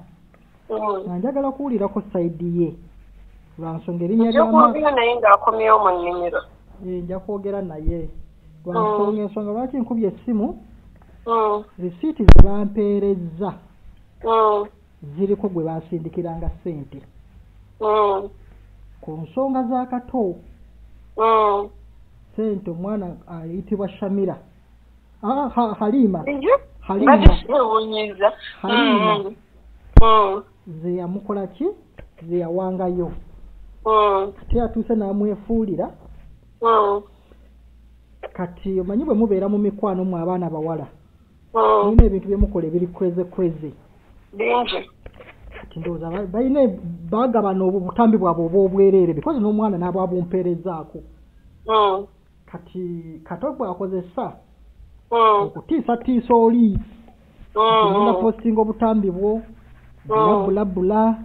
Nga njagala kuwulirako sayidi ye. Lwa nsonga erinnya lya ma- njokwogera naye ng'akomyewo mu nnimiro. Eh, nja kwogera naye. Lwa Mm. nsonga ensonga lwaki nkubye essimu? Risiiti ze bampeerezza. Ziriko gwe bansindikiranga ssente. Ku nsonga za kato Hmm. ssente omwana ayitibwa shamira. Ah, ha, halima. Halima. Mm. ze yamukola ki? Ze yawangayo. Mm. kati atuuse n'amwefuulira. Mm. kati omanyi bwe mubeera mu mikwano mu abaana bawala? Mm. mulina ebintu byemukola ebiri kweze kweze. Bingi kati ndowooza ba- balina bagabana obwo butambi bwabwe obwobwereere because n'omwana n'abwa bumpeerezaako Mm. kati kato bwakozesa Mm. okutiisatiisa oli agenda Mm. postinga obutambi bwo bulabulabula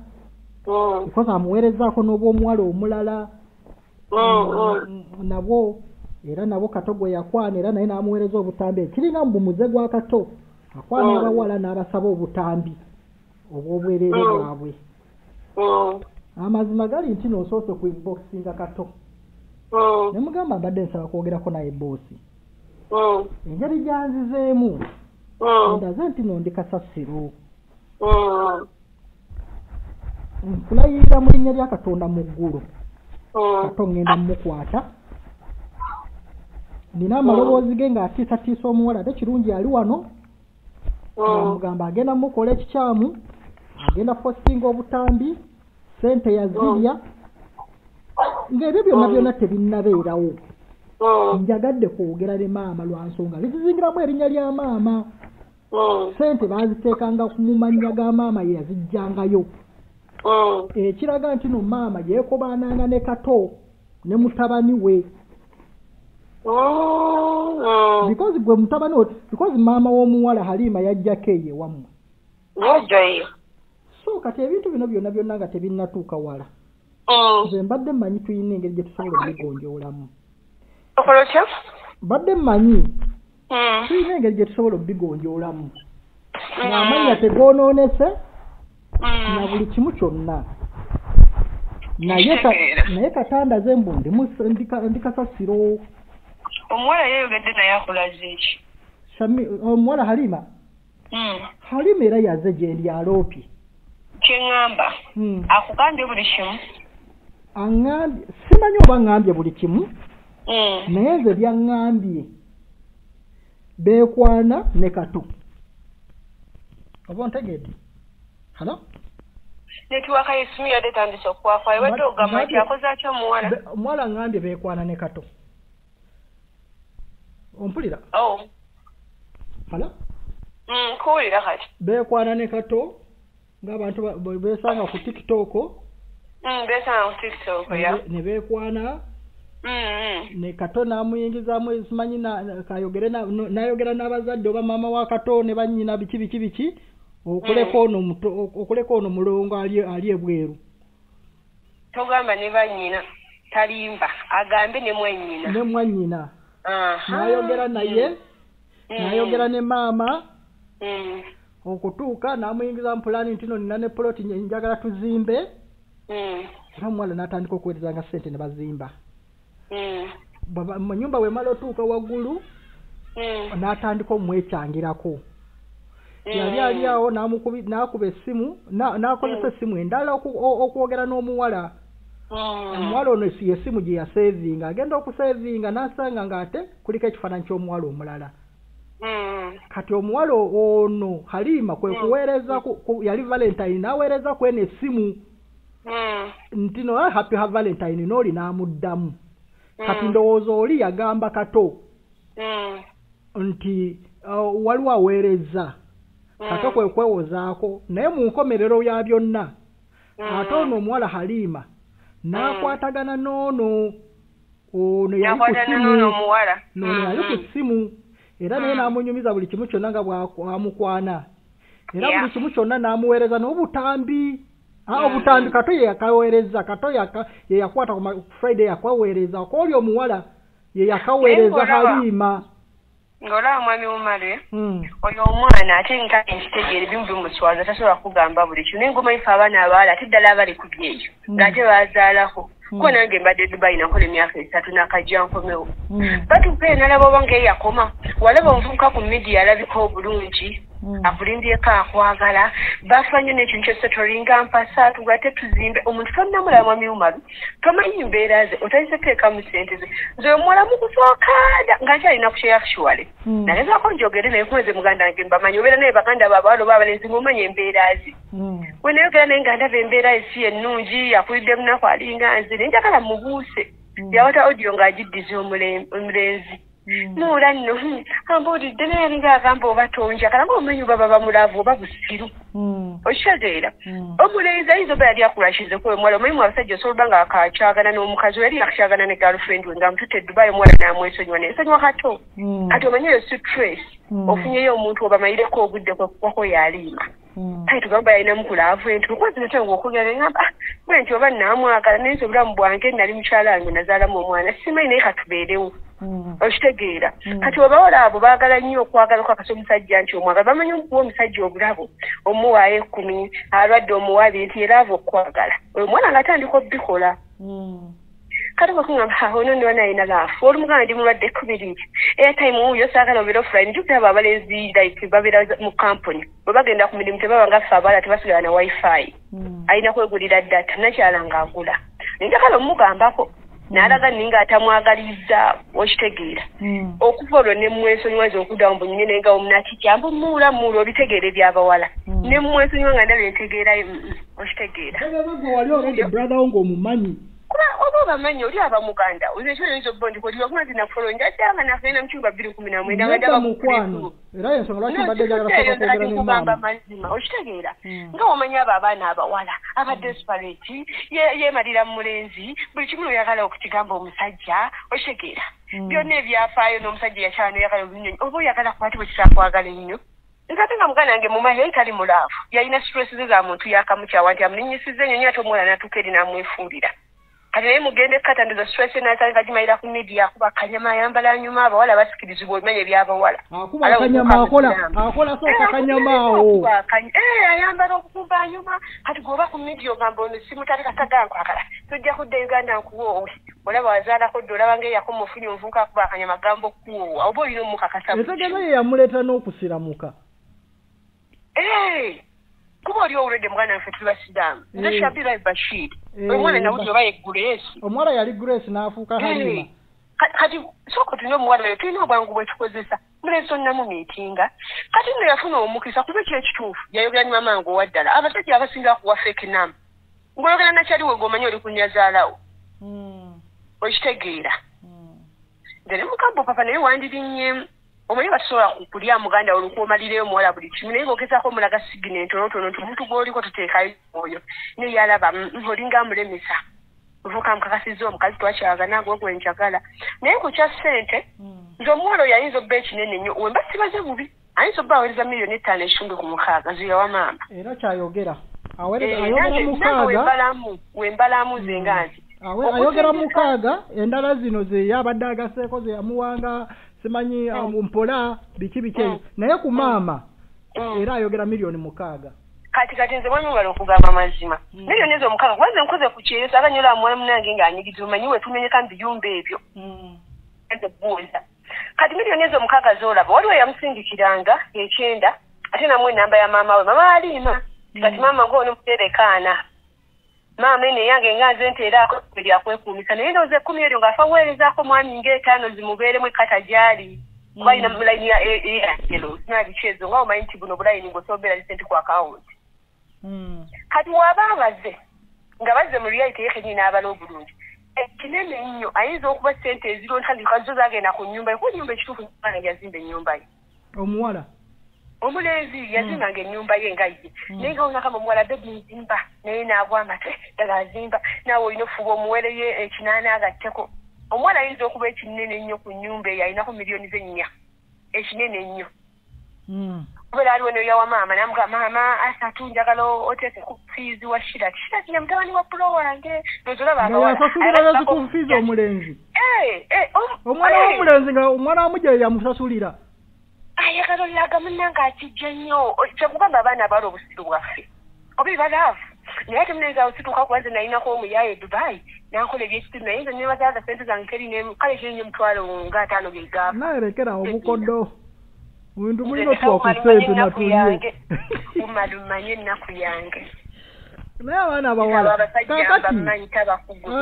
because amuweerezaako n'obwomuwala omulala nabwo era nabo kato gwe yakwana era naye n'amuweereza obutambi kiringa mu bumuze gwa kato akwana abawala n'abasaba obutambi obw'obwereere Mm. bwabwe. Mm. amazima gali nti noosoose ku boxinga kato. Mm. ne mugamba mbadde nsaba kwogerako naye boosi Mm. engeri gyanzizeemu. Ndaze nti no ndi kasasiro nkulayirira mu linnya lya katonda mu ggulu kato ŋŋenda mumukwata nina amaloboozi ge ng'atiisatiisa omuwala ate kirungi ali wano. Amugamba agenda mukola ekikyamu agenda postinga obutambi sente yazirya ng'ebyo byonna byonna tebinnabeerawo Mm. njagadde kwogera ne maama lwa nsonga lizizingiramu erinnya lya maama Mm. sente baaziteekanga mu mannya ga maama ye yazijjangayo Mm. ekiraga nti no maama yeekobaananga ne kato ne mutabani we Mm. because gwe mutabani we because maama w'omuwala halima yajjako eyo ewammwe Yajja eyo. So kati ebintu bino byonna byonna nga tebinnatuuka wala Mm. nze mbadde mmanyi tulina engeri gye tusobola obigonjoolamu Okola otya? mbadde mmanyi Mm. tulina engeri gye tusobola obigonjoolamu ng'amanya tegoonoonese na Mm. buli kimu kyonna naye katandaze mbu ndikasasiro Omuwala yeeyogedde naye akulaze eki? Shami- omuwala halima Mm. halima era yaze gye ndi aloopi Kye ŋŋamba. Hmm. Akugambye buli kimu. aŋŋambye simanyi oba ŋŋambye buli kimu? Mm. naye nze byaŋŋambye. Beekwana ne kato. Oba ontegedde? Halo netiwaka y'essimu yadde etandise okwakwayo badde Ba- ogamba nti akoze atya omuwala? omuwala ŋŋambye beekwana ne kato. Ompulira. Oh. Halo Mm, nkuwulira kati. Beekwana ne kato ng'abantu beesanga ku tiktok. Mm, beesanga ku tiktok ne- ne beekwana Mm, mm. ne kato n'amuyingizaamu simanyi kayogere n'ayogera n'abazadde oba maama wa kato ne bannyina biki biki biki okuleka ono muto- okuleka ono mulongo ali ebweru. Togamba ne bannyina talimba agambe ne mwennyina. Ne mwannyina Aha. n'ayogera naye Mm. n'ayogera ne maama. Mm, okutuuka n'amuyingiza mu pulaani nti no nina ne poloti njagala tuzimbe. Mm, era omuwala n'atandika okuweerezanga ssente ne bazimba. Mm, mu nyumba bwemala otuuka waggulu mm, n'atandika omwekyangirako yali ali awo n'akuba essimu na- n'akozesa essimu endala okwogera n'omuwala. Omuwala ono si yessimu gye yaseevinga agenda okuseevinga n'asanga ng'ate kuliko ekifaananyi ky'omuwala omulala kati omuwala ono halima kwe Mm. kuweereza ku- ku- yali valentine n'aweereza ku eno essimu. Mm, nti no "Ah, happy ha valentine n'oli n'amuddamu. Kati Mm. ndowooza oli yagamba kato. Mm, nti uh, waliwo aweereza. Kato mm, kwe kwewozaako naye mu nkomerero ya byonna. Mm. ate ono omuwala halima n'akwatagana n'ono. Ono yali ku simu n'ono yali ku Mm, simu era naye Mm. n'amunyumiza buli kimu kyonna nga bwamukwana era buli kimu kyonna n'amuweereza n'obutambi Ah, Mm. obutambi kato ye yakaweereza kato ye yakwata ku friday yakaweereza akooli omuwala ye yakaweereza halima ng'olaba mwami wumale Mm. oyo omwana ate nga nkitegeera ebimu bimuswaza tasobola kugamba buli kimu naye ngoma ife abaana abaala ate ddala abali ku byeyo ng'ate baazaalako. Kuba nange mbadde dubayi nakola emyaka esatu nakajja nkomewo Mm. batupe nalaba oba ngeyakoma walaba omuvubuka ku midiya alabika obulungi Mm. akulindyeko akwagala. Bafa nnyo n'ekintu kyose tolinga mpasa tugate tuzimbe. Omuntu tonnamulaba mwami wumabi tomanyi mbeera ze otandise teekamu sente ze. Nze omuwala mukusookaada nga nkyalina ku kyeyakishuwale Mm. nagezaako njogere naye kunze muganda wange mbamanyi. Obeera naye baganda baabwe oba abalenzi ngaomanya embeera ze. Mm. we nayogera naye nga ndaba embeera esi ennungi akulidde munaku alinga nze naye njagala mubuuse. Yawata audio ng'agiddiza omule- omulenzi muula nno hmm, ambuulidde naye alinga agamba oba tonjagala ngaomanyi baba bamulaavu oba busiru. Okitegeera omulenzi ayinza oba yali akulashizeko omuwala omanyi mu abasajja osobola oba nga akakyagana n'omukazi we yali yakukyagana ne girlfriend we nga mututte dubai omuwala n'amwesonyiwa nensonyiwa kato. Kati omanyi eyo si stress ofunyeyo omuntu obamayireko obudde kwekukwako yaliima. Kale tugamba yalinamu kulaavu entu kwanzi natange okugera ngamba bwe nti oba naamwagala naye nti obulamu bwange nali mukyala wange nazaalamu omwana simanyi naye katubeerewo okitegeera. Kati obawala abo baagala nnyo okwagala kwakasa omusajja nti omwagala bamanyi omusajja obulabo omuwaayo ekkumi alwadde omuwabi nti era ava okwagala. Oyo omwana ngaatandika obikola kati bwekuŋamba ono ndi wanalina laafu olumugamba ndi mulwadde ekkubiriri airtime wuyo saagala obeera offline. Jukira abo abalenzi like babeera mu kampuni bwe bagenda ku mirimu tebaba nga ffe abaala tebasigala na wifi. Alina kwegulira data nakyala ngaagula nenjakala omugambako n'alaga ninga atamwagaliza okitegeera okuva olwo nemwesonyiwaza okuddawo mbu nyine nenga omunakitya mbu muula muula obitegeere byabawala nemwesonyiwa nga ndaba entegeerayo okitegeera brother wo ng'omumanyi kuba oba obamanyi oli aba muganda ekyo oyinza okuba nti koliwa kuma nti nafolo njajanga nafena mukibuga bbiri kumi na mwenda nga Nedda mukwano era yensonga lwaki mbadde njagala nkugamba mazima okitegeera. Nga omanyi abo abaana abawala aba desperate ye- yeemalira mu mulenzi buli kimu noyagala okukigamba omusajja okitegeera. Byonna ebyafaayo n'omusajja yakyala noyagala obinyonyi oba oyagala kwati bwe kisakwagala ennyo? Nkate nga muganda wange mumanyi yali tali mulaavu yalina stress ze za muntu yakamukyawa nti amulinyisiza ennyonyi ate omwana natuuka eri n'amwefuulira kati naye mugende katandiza stress nasanga gimalira ku media akuba kanyama ayambala nyuma abawala basikirizibwa obimanyi ebyabawala. Akola sooka akanyama awo. Eh, ayambala okukumba nyuma. Kati gwoba ku media ogamba ono simutale katagankwagala tojja kudda uganda nkuwoowe. Olaba wazaalako dde olaba ngaeyako mufunye omuvubuka akuba akanyama gamba okuwoowa oba olina omukakasa etegeeza ye yamuleeta n'okusiramuka. Eh, kuba oli owulidde muganda nfe tuli basiraamu nze Eh. shabira bashir Eh, omwana ba- nawuli oba ye grace. Omuwala yali grace n'afuuka halima. Eh, ka- kati sooka tulina omuwala oyo tulina obwangu bwetukozesa mulenzi onnamu miitinga kati nno yafuna omukisa kuba ki ekituufu? Yayogera nyuma mangu owaddala. Abasajja abasinga kuwa feke namu ng'oyogera nakyaliwe ng'omanyi oli kunyazaalawo okitegeera. Nze ne mugamba papa naye wandirinnye omanyi batusobola kulya muganda olukuomalireyo omuwala buli kimu naye ng'ogezaako omulaga sigina entonotono nti omuntu gw'oliko tuteekayo omwoyo. Naye yalaba "Mm, olinga amulemesa ovuka mukakasiza omukazi twakyagana gwe gwenjagala naye ku kya ssente nze omuwala oyo ayinza obba ekinene nnyo wemba sibaze bubi ayinza obba aweereza miliyoni etaano ekikumi ku mukaaga ziyawa maama. Era kyayogera. Eh, wembalamu wembalamu ze nga nti awe- ayogera mukaaga endala zino ze yabadde agaseeko ze yamuwanga simanyi um, mpola biki biki. Ebyo naye ku maama Mm. era ayogera miliyoni mukaaga. Kati kati nze ngalo okugamba amazima miliyoni ezo omukaaga kuba nze nkoze ku kyeyo saga nyola muwala munange ng'anyigiza omanyi we tumenyeka mu biyumba ebyo. Nze buuza kati miliyoni ezo omukaaga z'olaba waliwo yamusindikiranga ekyenda ate namu enamba ya maama we. Maama aliima. Kati maama ng'ono muterekaana maama eno eyange nga nze nteeraako eryakwekuumisa naye ndowooza ekkumi eryo ng'afa weerezaako mwami ng'etaano zimubeeremu ekkata gy'ali. Kuba alina mulayini ya eyatelo sinabiki ezo nga omanyi nti buno bulayini ng'osobeera lisente ku akawunti kati waba abaze nga bazze mu reality ye kenyini n'abala obulungi ekinene nnyo ayinza okuba sente ezirontandika zo zagenda ku nnyumba ye kuba ennyumba ekituufu mwana yazimba ennyumba ye. Omuwala omulenzi yazimbanga ennyumba ye nga ye. Naye nga onakama omuwala bebi nzimba. Naye naagwa amate ddala azimba naawe olina ofuba omuwereye ekinaana agatteko. Omuwala ayinza okuba ekinene ennyo ku nnyumba eyo alinako miliyoni ze nnya ekinene ennyo. Kubeera aliwo neyawa maama namuga maama asatu njagala oteeke ku fiizi wa shirati shirati ye mutabani wa pulo wange. Nozolaba nga yasasulira yazikufu fiizi omulenzi. Omwana w'omulenzi nga omwana wamujja yamusasulira ayagala olaga munnange akijja nnyo. Kyekugamba abaana abaala obusiru bwaffe. Oba balaavu naye ate mulenzi awo situuka kuba nze nalinako omuyaaye dubai nankola ebyekitimu naye nze nebazaaga sente zange kerine kale kirinye omutwalo nga ataano gegaafa nayerekera obukoddo bintu mulina otuwa ku sente natulye umala umanye ennaku yange naye abaana abawala kakati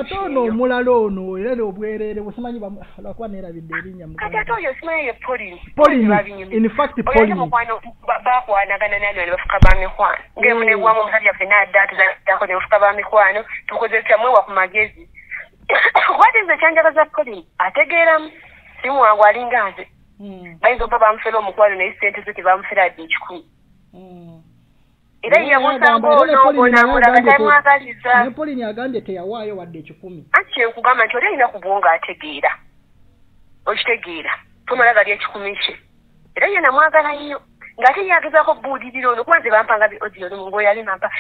ate ono omulala ono era olwobwerere bwesimanyi bamu- lwakuba neerabidde erinnya bakwanagana nani ne bafuka ba mikwano. Ngemu negwamu omusajja ffe nadda tuzako ne bafuka ba mikwano tukozesa mwewa ku magezi. Kwati nze ekyanjagaza polini ategeeramu. Simu wangu alinga nze. Mm, bayinza okuba bamufera omukwano naye sente ze tebamufera dde ekikumi. Mm. Era Naye yamusanga agamba, era ne ono Pauline naye bonamulaga agambye te- tamwagaliza ne Pauline agambye teyawaayo wadde ekikumi. Anti kyenkugamba nti oli alina kubwonga ategeera. Okitegeera. Tomala gali ekikumi kye. Era ye namwagala nnyo. Ng'ate yagezaako buulirira ono. Kuba nze bampanga odiyo lumungo yali nampa.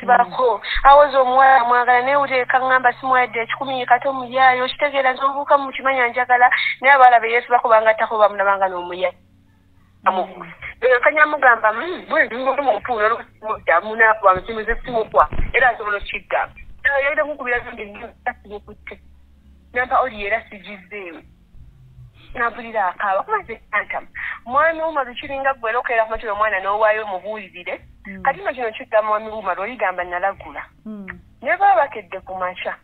Sibako. Awoza omuwala amwagala naye uteeka ŋŋamba simuwadde ekikumi kate omuyaayo okitegeera nti omuvubuka mukimanya njagala. Naye abaala be yeesibako bangattako bamulabanga n'omuyayi kanya mugamba bwendimumupuuno olumudamunakuba musimu zesimukwa era asobola okiggamba yayina kukubira simukutte nampa oli era sigizeewo. Nabulira akaaba kuba ze antama mwami wumalu kiringa gwera okeera kumakiro omwana n'owaayo omubuulirire kati no kino kigamba mwami wumalu oligamba nalagula. Mm, ne baba bakedde ku makya.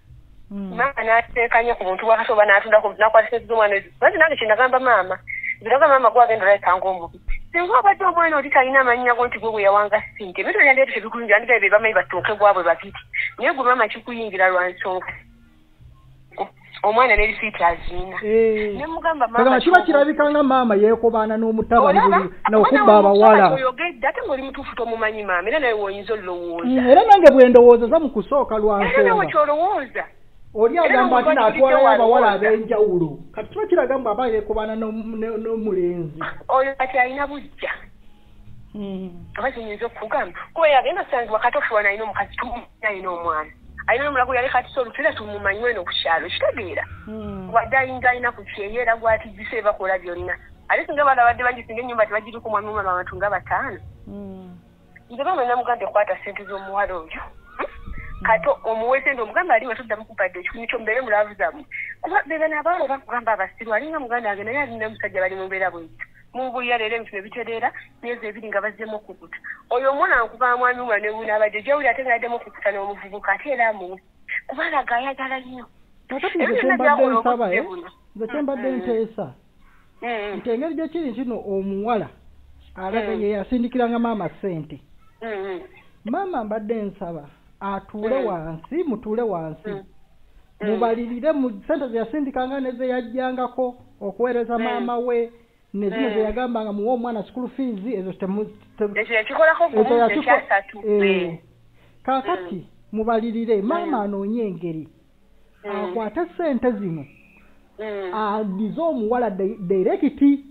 Maama n'ateekanya ku muntu wakati oba n'atundako nakwata sente z'omwana ezo anti nange kyenagamba maama ziraga maama gwagenda olabikanga omubi singa obadde omwana oli talina amannya go nti gwe bwe yawanga sente ebintu byandete tebikuyingira andigaye be bamanyi batooke gwabwe babiri. Naye gwe maama kikuyingira lwa nsonga. Omwana n'erisiiti aziina Eh. ne mugamba kagamba kiba kirabika nga maama yeekobaana n'omutabani Omwana abawala. oyogedde ate ng'oli mutuufu tomumanyi maama era nawe woyinza olulowooza Mm, era nange bwe ndowooza mu kusooka lwa era nawe nsonga. kyolowooza oli agamba ati naatwalayo bulidde abawala ab'enjawulo kati kiba kiraga mbu aba ne- n'omulenzi. Oyo kati alina bujja Mm. oba kinyinza okukugamba. Kuba yagenda sangibwa kati ofuwana alina omukazi tumumanyi alina omwana. Alina nomulago yali kati so olutera tumumanyi weno ku kyalo kitegeera. Mm. wadde ayinza alina ku kyeyo era gwatijisa ebakola byonna. Ate singa abaana badde bangi singa ennyumba tebagiriku mwami omala abantu nga bataano. Mm. nze bama namugamba ekwata sente z'omuwala oyo kati omuwe sente omugamba ali watuddamu kupadde ekikumi kyo mubeere mulaavu zammwe kuba bebana abaana bakugamba abasiru alinga muganda wange naye alina omusajja bali mu mbeera bwetyo mubulira leero ebitu ne bitereera myezi ebiri nga bazzemu okukuta. Oyo omwana nkuba mwami umula ne bunaabadde gyawuli ate nga yaddemu okukuta n'omuvubuka ate era amuwe kuba alaga ayagala nnyo. Nakati Ebyo nze kyembadde nsaba nze kyembadde nteesa. Nti engeri gyekiri kino omuwala alaga ye yasindikiranga maama ssente. Maama mbadde nsaba atuule Mm. wansi mutuule wansi. Mm. mubalirire mu sente ze yasindikanga ne ze yajjangako okuweereza maama we ne zino Mm. ze yagambanga muwe omwana school fees ezo eh, kaakati mubalirire maama anoonye engeri. Akwate sente zino. Adize omuwala direkiti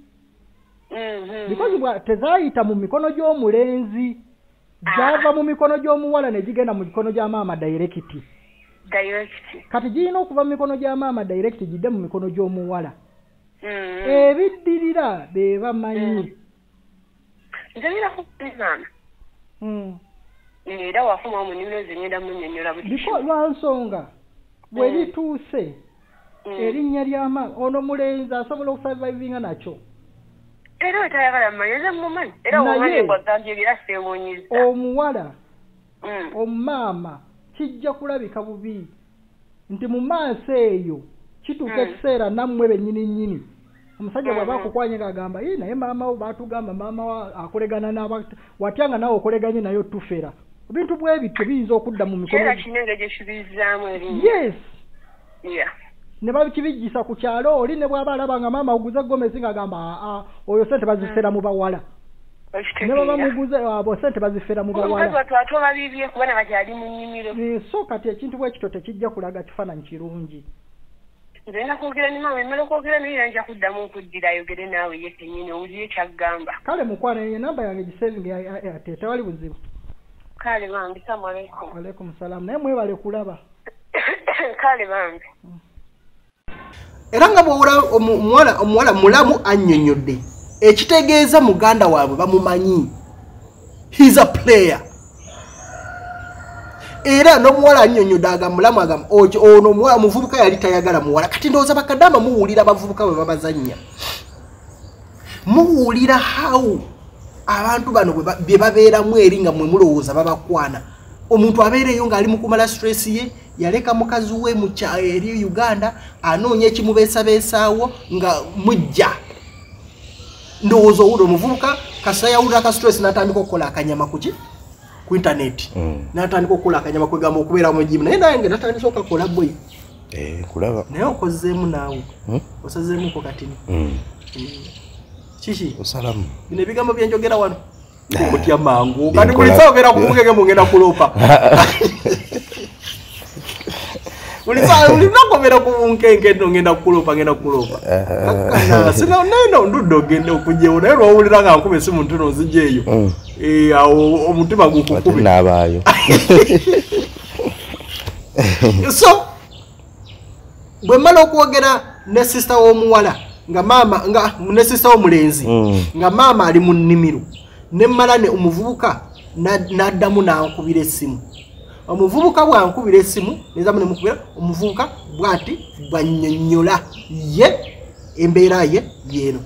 because bwa tezaayita mu mikono gy'omulenzi gyava mu mikono gy'omuwala ne gigenda mu mikono gya maama direkiti direct. Kati girina okuva mu mikono gya maama direkiti gidde mu mikono gy'omuwala. Mm. ebiddirira be bamanyi. Nze nina kumaama Mm. era wafuma mu nnimiro ze ngenda munnyonnyola buli Biko- lwa nsonga. Bwe Mm. lituuse Mm. erinnya ly'amaama ono mulenzi asobola okusurvivinga nakyo era wetayagala mmanyi nze mumanyi era ebira seewuunyiza omuwala Mm. omumaama kijja kulabika bubi. Nti mu maaso eyo kituuka Mm. ekiseera nammwe bennyini nnyini omusajja bw'aba Mhm. akukwanye ng'agamba ye naye maama wo baatugamba maama wa akolegana n'aba watya nga nawe okoleganye naye otufera ebintu bwe bityo biyinza okudda mu mikono yes. Ne babikibijjisa ku kyalo oli ne bw'aba alaba nga maama aguze gomesi ng'agamba aa oyo sente bazifera mu bawala. Ne baba muguze abo sente bazifera mu bawala. Eh, so kati ekintu bwe kito tekijja kulaga kifaananyi kirungi. Nze nina kwogera ne maama emmala okwogera naye era nja kuddamu okuddira ayogere naawe ye kennyini owulire kyaggamba. Kale mukwana ye namba yange gisevinga ate tewali buzibu. Kale bambi salamu aleikum alaikum salaamu naye mwebale kulaba. Kale bambi era nga bwowula omu- omuwala mulamu annyonnyodde ekitegeeza muganda waabwe bamumanyi. Hes a player. Era n'omuwala annyonnyodde aga mulamu okyo ono omuvubuka yali tayagala muwala. Kati ndowooza bakadama muwulira abavubuka bwe babazannya. Muwulira hawu abantu bano bye babeeramu eri nga mwe mulowooza babakwana omuntu abeereyo ng'ali mu kumala stress ye yaleka mukazi we mu eri uganda anoonya ekimubeesabeesaawo nga mujja. Ndowooza owulira omuvubuka kasita yawulira ka stress n'atandika okukola akanyama kuki ku intaneti Mm. n'atandika okukola akanyama kwegamba okubeera mugimu naye nange natandisa okakola bwe Eh, kulaba. Naye okozeemu naawe. Hmm? osazeemuko katini. Mm. kiki? Osalamu. Bino ebigambo byenjogera wano okutya mangu. Byenkola- kati buli saa obeera kumugege mugenda kulopa. Buli saa buli lunaku obeera ku bunkenke no ngenda kukulopa ngenda kukulopa sina neno ndudde ogende okugyewo naye lwawulira nga nkuba esimu ntuno nzija eyo Mm. Eh, awo omutima gukukube so bwe mmala okwogera ne sisita w'omuwala nga maama nga ne sisita w'omulenzi Mm. nga maama ali mu nnimiro ne mmala ne omuvubuka na- n'addamu n'ankubira essimu. Omuvubuka bw'ankubira essimu nezamu nemukubira omuvubuka bw'ati bwannyonnyola ye embeera ye yeeno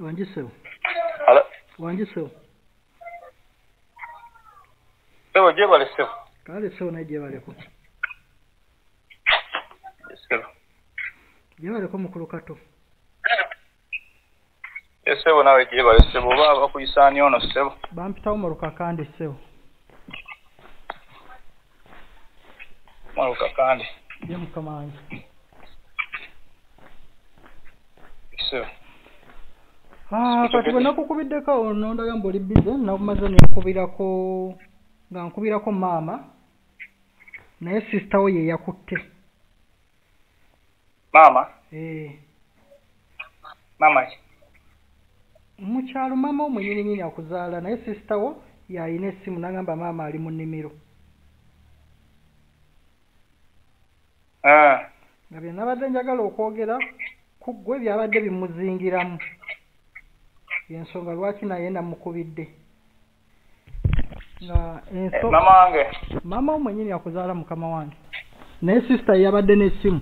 wangisewo wangisewo Sebo gyebale sebo. kale sewo naye gyebaleko gyebaleko mukulu kato Sebo nawe gyebale sebo. Oba bakuyisaani ono sebo. bampitawo mu lukakande sewo Mwaluka kandi. ye mukama wange Sebo. Ah, kati bwe nakukubiddeko ono ndagamba oli bize nakumaze nenkubirako nga nkubirako maama naye sisita wo ye yakutte Maama. Eh, Maama ki? mukyalo maama wo mwenyininyini akuzaala naye sisita wo yalina essimu nagamba maama ali mu nnimiro Ah. nga bye nabadde njagala okwogera ku ggwe byabadde bimuzingiramu yensonga lwaki naye namukubidde nga Eh, enso Maama wange. maama wo mwenyini akuzaala mukama wange naye sisita yabadde n'essimu.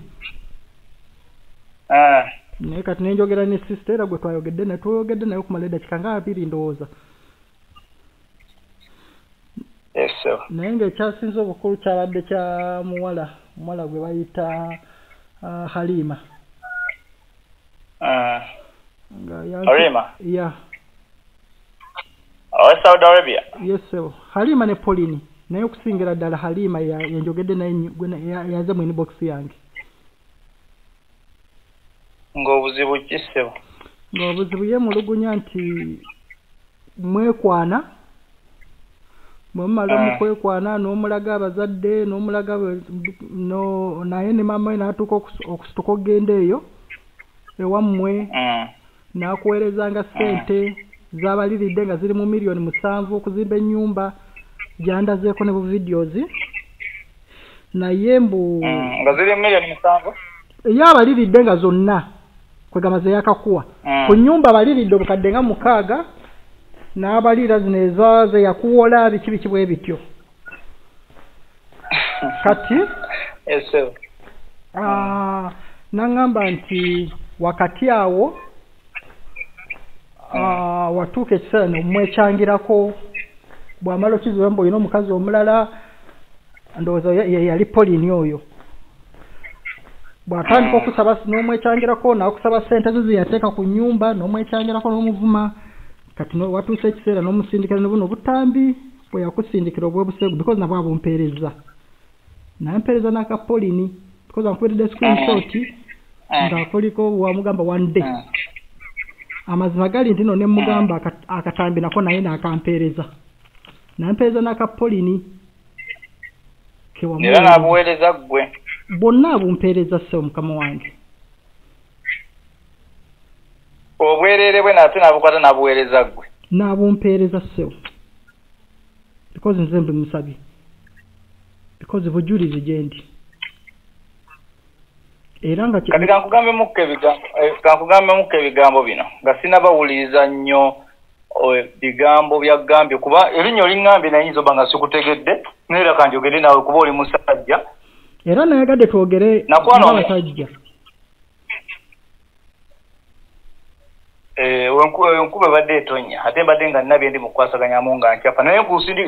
Naye kati nenjogera ne sisita era gwe twayogedde ne twayogedde naye okumala eddakiika nga abiri ndowooza Yes, sebo. naye ng'ekyasinze obukulu kyabadde kya muwala omuwala gwe bayita halima Ah. ya- Halima? ya Owa Saudi Arabia. yesebo halima ne polini naye okusingira ddala halima yenjogedde naye yaze mu inbox yange Ng'obuzibu ki sebo? ng'obuzibu yemulugunya nti mwekwana bwe mumala Ah. mukwekwana n'omulaga abazadde n'omulaga naye ne maama we n'atuuka okus- okusituka okgenda eyo ewammwe Mm. n'akuweerezanga ssente z'abaliridde nga ziri mu miliyoni musanvu okuzimba ennyumba gyandazeeko ne bu videos naye mbu Mm. Nga ziri miliyoni musanvu? ye abaliridde nga zonna kwegamba ze yakakuwa Mm. ku nnyumba abaliridde obukadde nga mukaaga n'abalira zino eza ze yakuwola biki biki bwe bityo. Kati? Yes, sebo. ah, naŋŋamba nti wakati awo ah, watuuka ekiseera nomwekyangirako bw'amala okiziba mbu olina omukazi omulala ndowooza ye- ye yali polini oyo bw'atandika okusaba n'omwekyangirako n'akusaba ssente ze zeyateeka ku nnyumba n'omwekyangirako n'omuvuma kati watuusa ekiseera n'omusindikira ne buno obutambi bwe yakusindikira obwebusegu because nabwo abumpeereza nampeereza n'akapolini because ankubiridde screenshot nga kuliko wamugamba one day. Mm. amazima gali nti no ne mugamba aka- akatambi nako naye nakampeereza nampeereza n'akapolini kewamu Era n'abuweereza ggwe. Bonna abumpeereza ssebo mukama wange. Obwereere bwe nate n'abukwata n'abuweereza ggwe. n'abumpeereza ssebo because nze mbimusabye because bujulizi gye ndi. Era nga kati kankugambe mukka ebigambo eh, kankugambe mukka ebigambo bino. Nga sinabawuliriza nnyo eh, bigambo byagambye kuba erinnya oliŋŋambye nayinza oba nga sikutegedde naera kanjogere nawe kuba oli musajja era nayagadde twogere Nakwano- ng'abasajja Eh, enkuba ebadde etonnya ate mbadde nga nina byendi mukukwasaganyamu nga nkyapa. Naye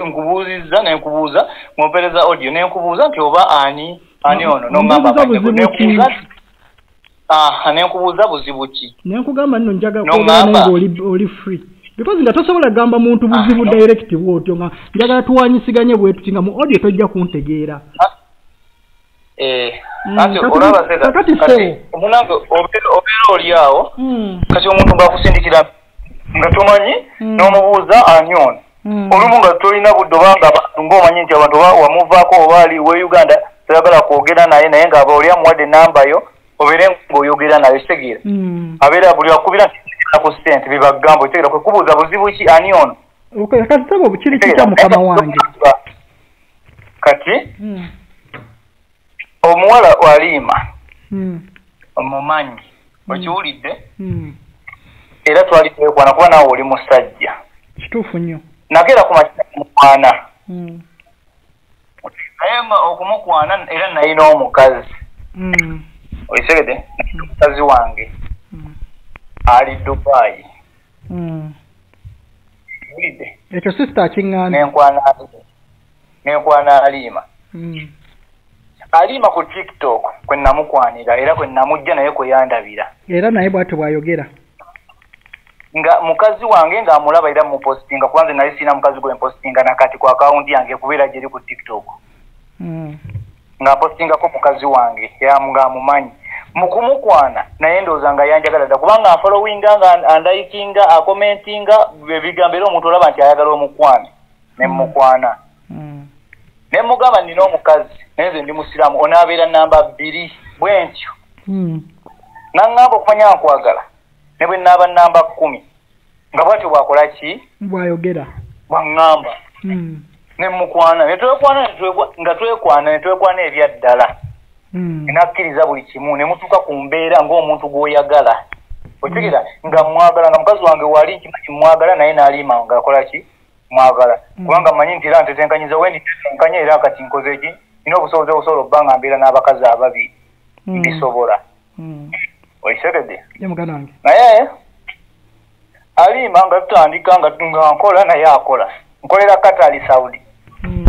nkubuuzizza nenkubuuza mwompereza audio nenkubuuza nti oba ani ani ono? Ki? nenkubuuza buzibu ki? Naye nkugamba nno njagala No, kwogera naye ngamba. ng'oli oli free. Because nga tosobola gamba muntu buzibu Ah, no. direct bwotyo nga njagala tuwanyisiganye bwe tuti nga mu audio tojja kuntegeera. Mm, anti kati- olaba seka kakati kati ssebo. munange obeera oli awo kati omuntu ng'akusindikira nga tomanyi Mm. n'omubuuza ani ono olumu nga tolina budde obanga ng'omanyi nti abantu wamuvaako oba ali we uganda toyagala kwogera naye naye ng'aba oli amuwadde enamba yo obeere ng'oyogera naye kitegeera abeera buli akubira nti ku ssente bibagamba otegeera kwe kubuuza buzibu ki ani ono kati sebo kiri kitya mukama wange? kati omuwala waliima mm, omumanyi okiwulidde? Mm. era twali twekwana kuba naawe oli musajja. Kituufu nnyo. Nageera ku makina mukwana. Naye okumukwana era nalina omukazi. Mm, olisegede omukazi wange. Ali wulidde ekyo sisita akiŋŋaana nenkwana aliima Mm, aliima ku tiktok kwe namukwanira era kwe namujja naye kwe yandabira. Era naye bwatyo bw'ayogera. Nga mukazi wange ng'amulaba era mupostinga kuba nze nali siina mukazi gwe mpostinga nakati ku akawunti yange kubeera gyeri ku tiktok. Mm, ng'apostingako mukazi wange ng'amumanyi. Mu kumukwana naye ndowooza nga yanjagala dda kubanga afolowinga nga andayikinga akomentinga ebigambo era omuntu olaba nti ayagala omukwane ne mukwana mm, ne mugamba nina omukazi naye nze ndi musiraamu onaabeera namba bbiri bwe ntyo. Mm, naŋŋamba okumanya nkwagala ne bwe naaba namba kkumi. Nga bwatyo bwakola ki? Bw'ayogera. Bwaŋŋamba Mm, ne mukwana ne twekwana nga twekwana ne twekwana ebya ddala mm, nakkiriza buli kimu ne mutuuka ku mbeera ng'omuntu gw'oyagala. Otegeera nga mwagala nga mukazi wange wali nkimanyi mwagala naye n'aliima nga akola ki mwagala Mm. kubanga manyi nti era ntetenkanyiriza we nditetenkanya era kati nkoze ki? Nina obusobozi obusobola okuba nga mbeera n'abakazi ababiri mm, ndisobola. Mm. muganda wange. Naye? Aliima nga tutandika nga nga nkola naye akola. Nkolera katali saudi. Mm,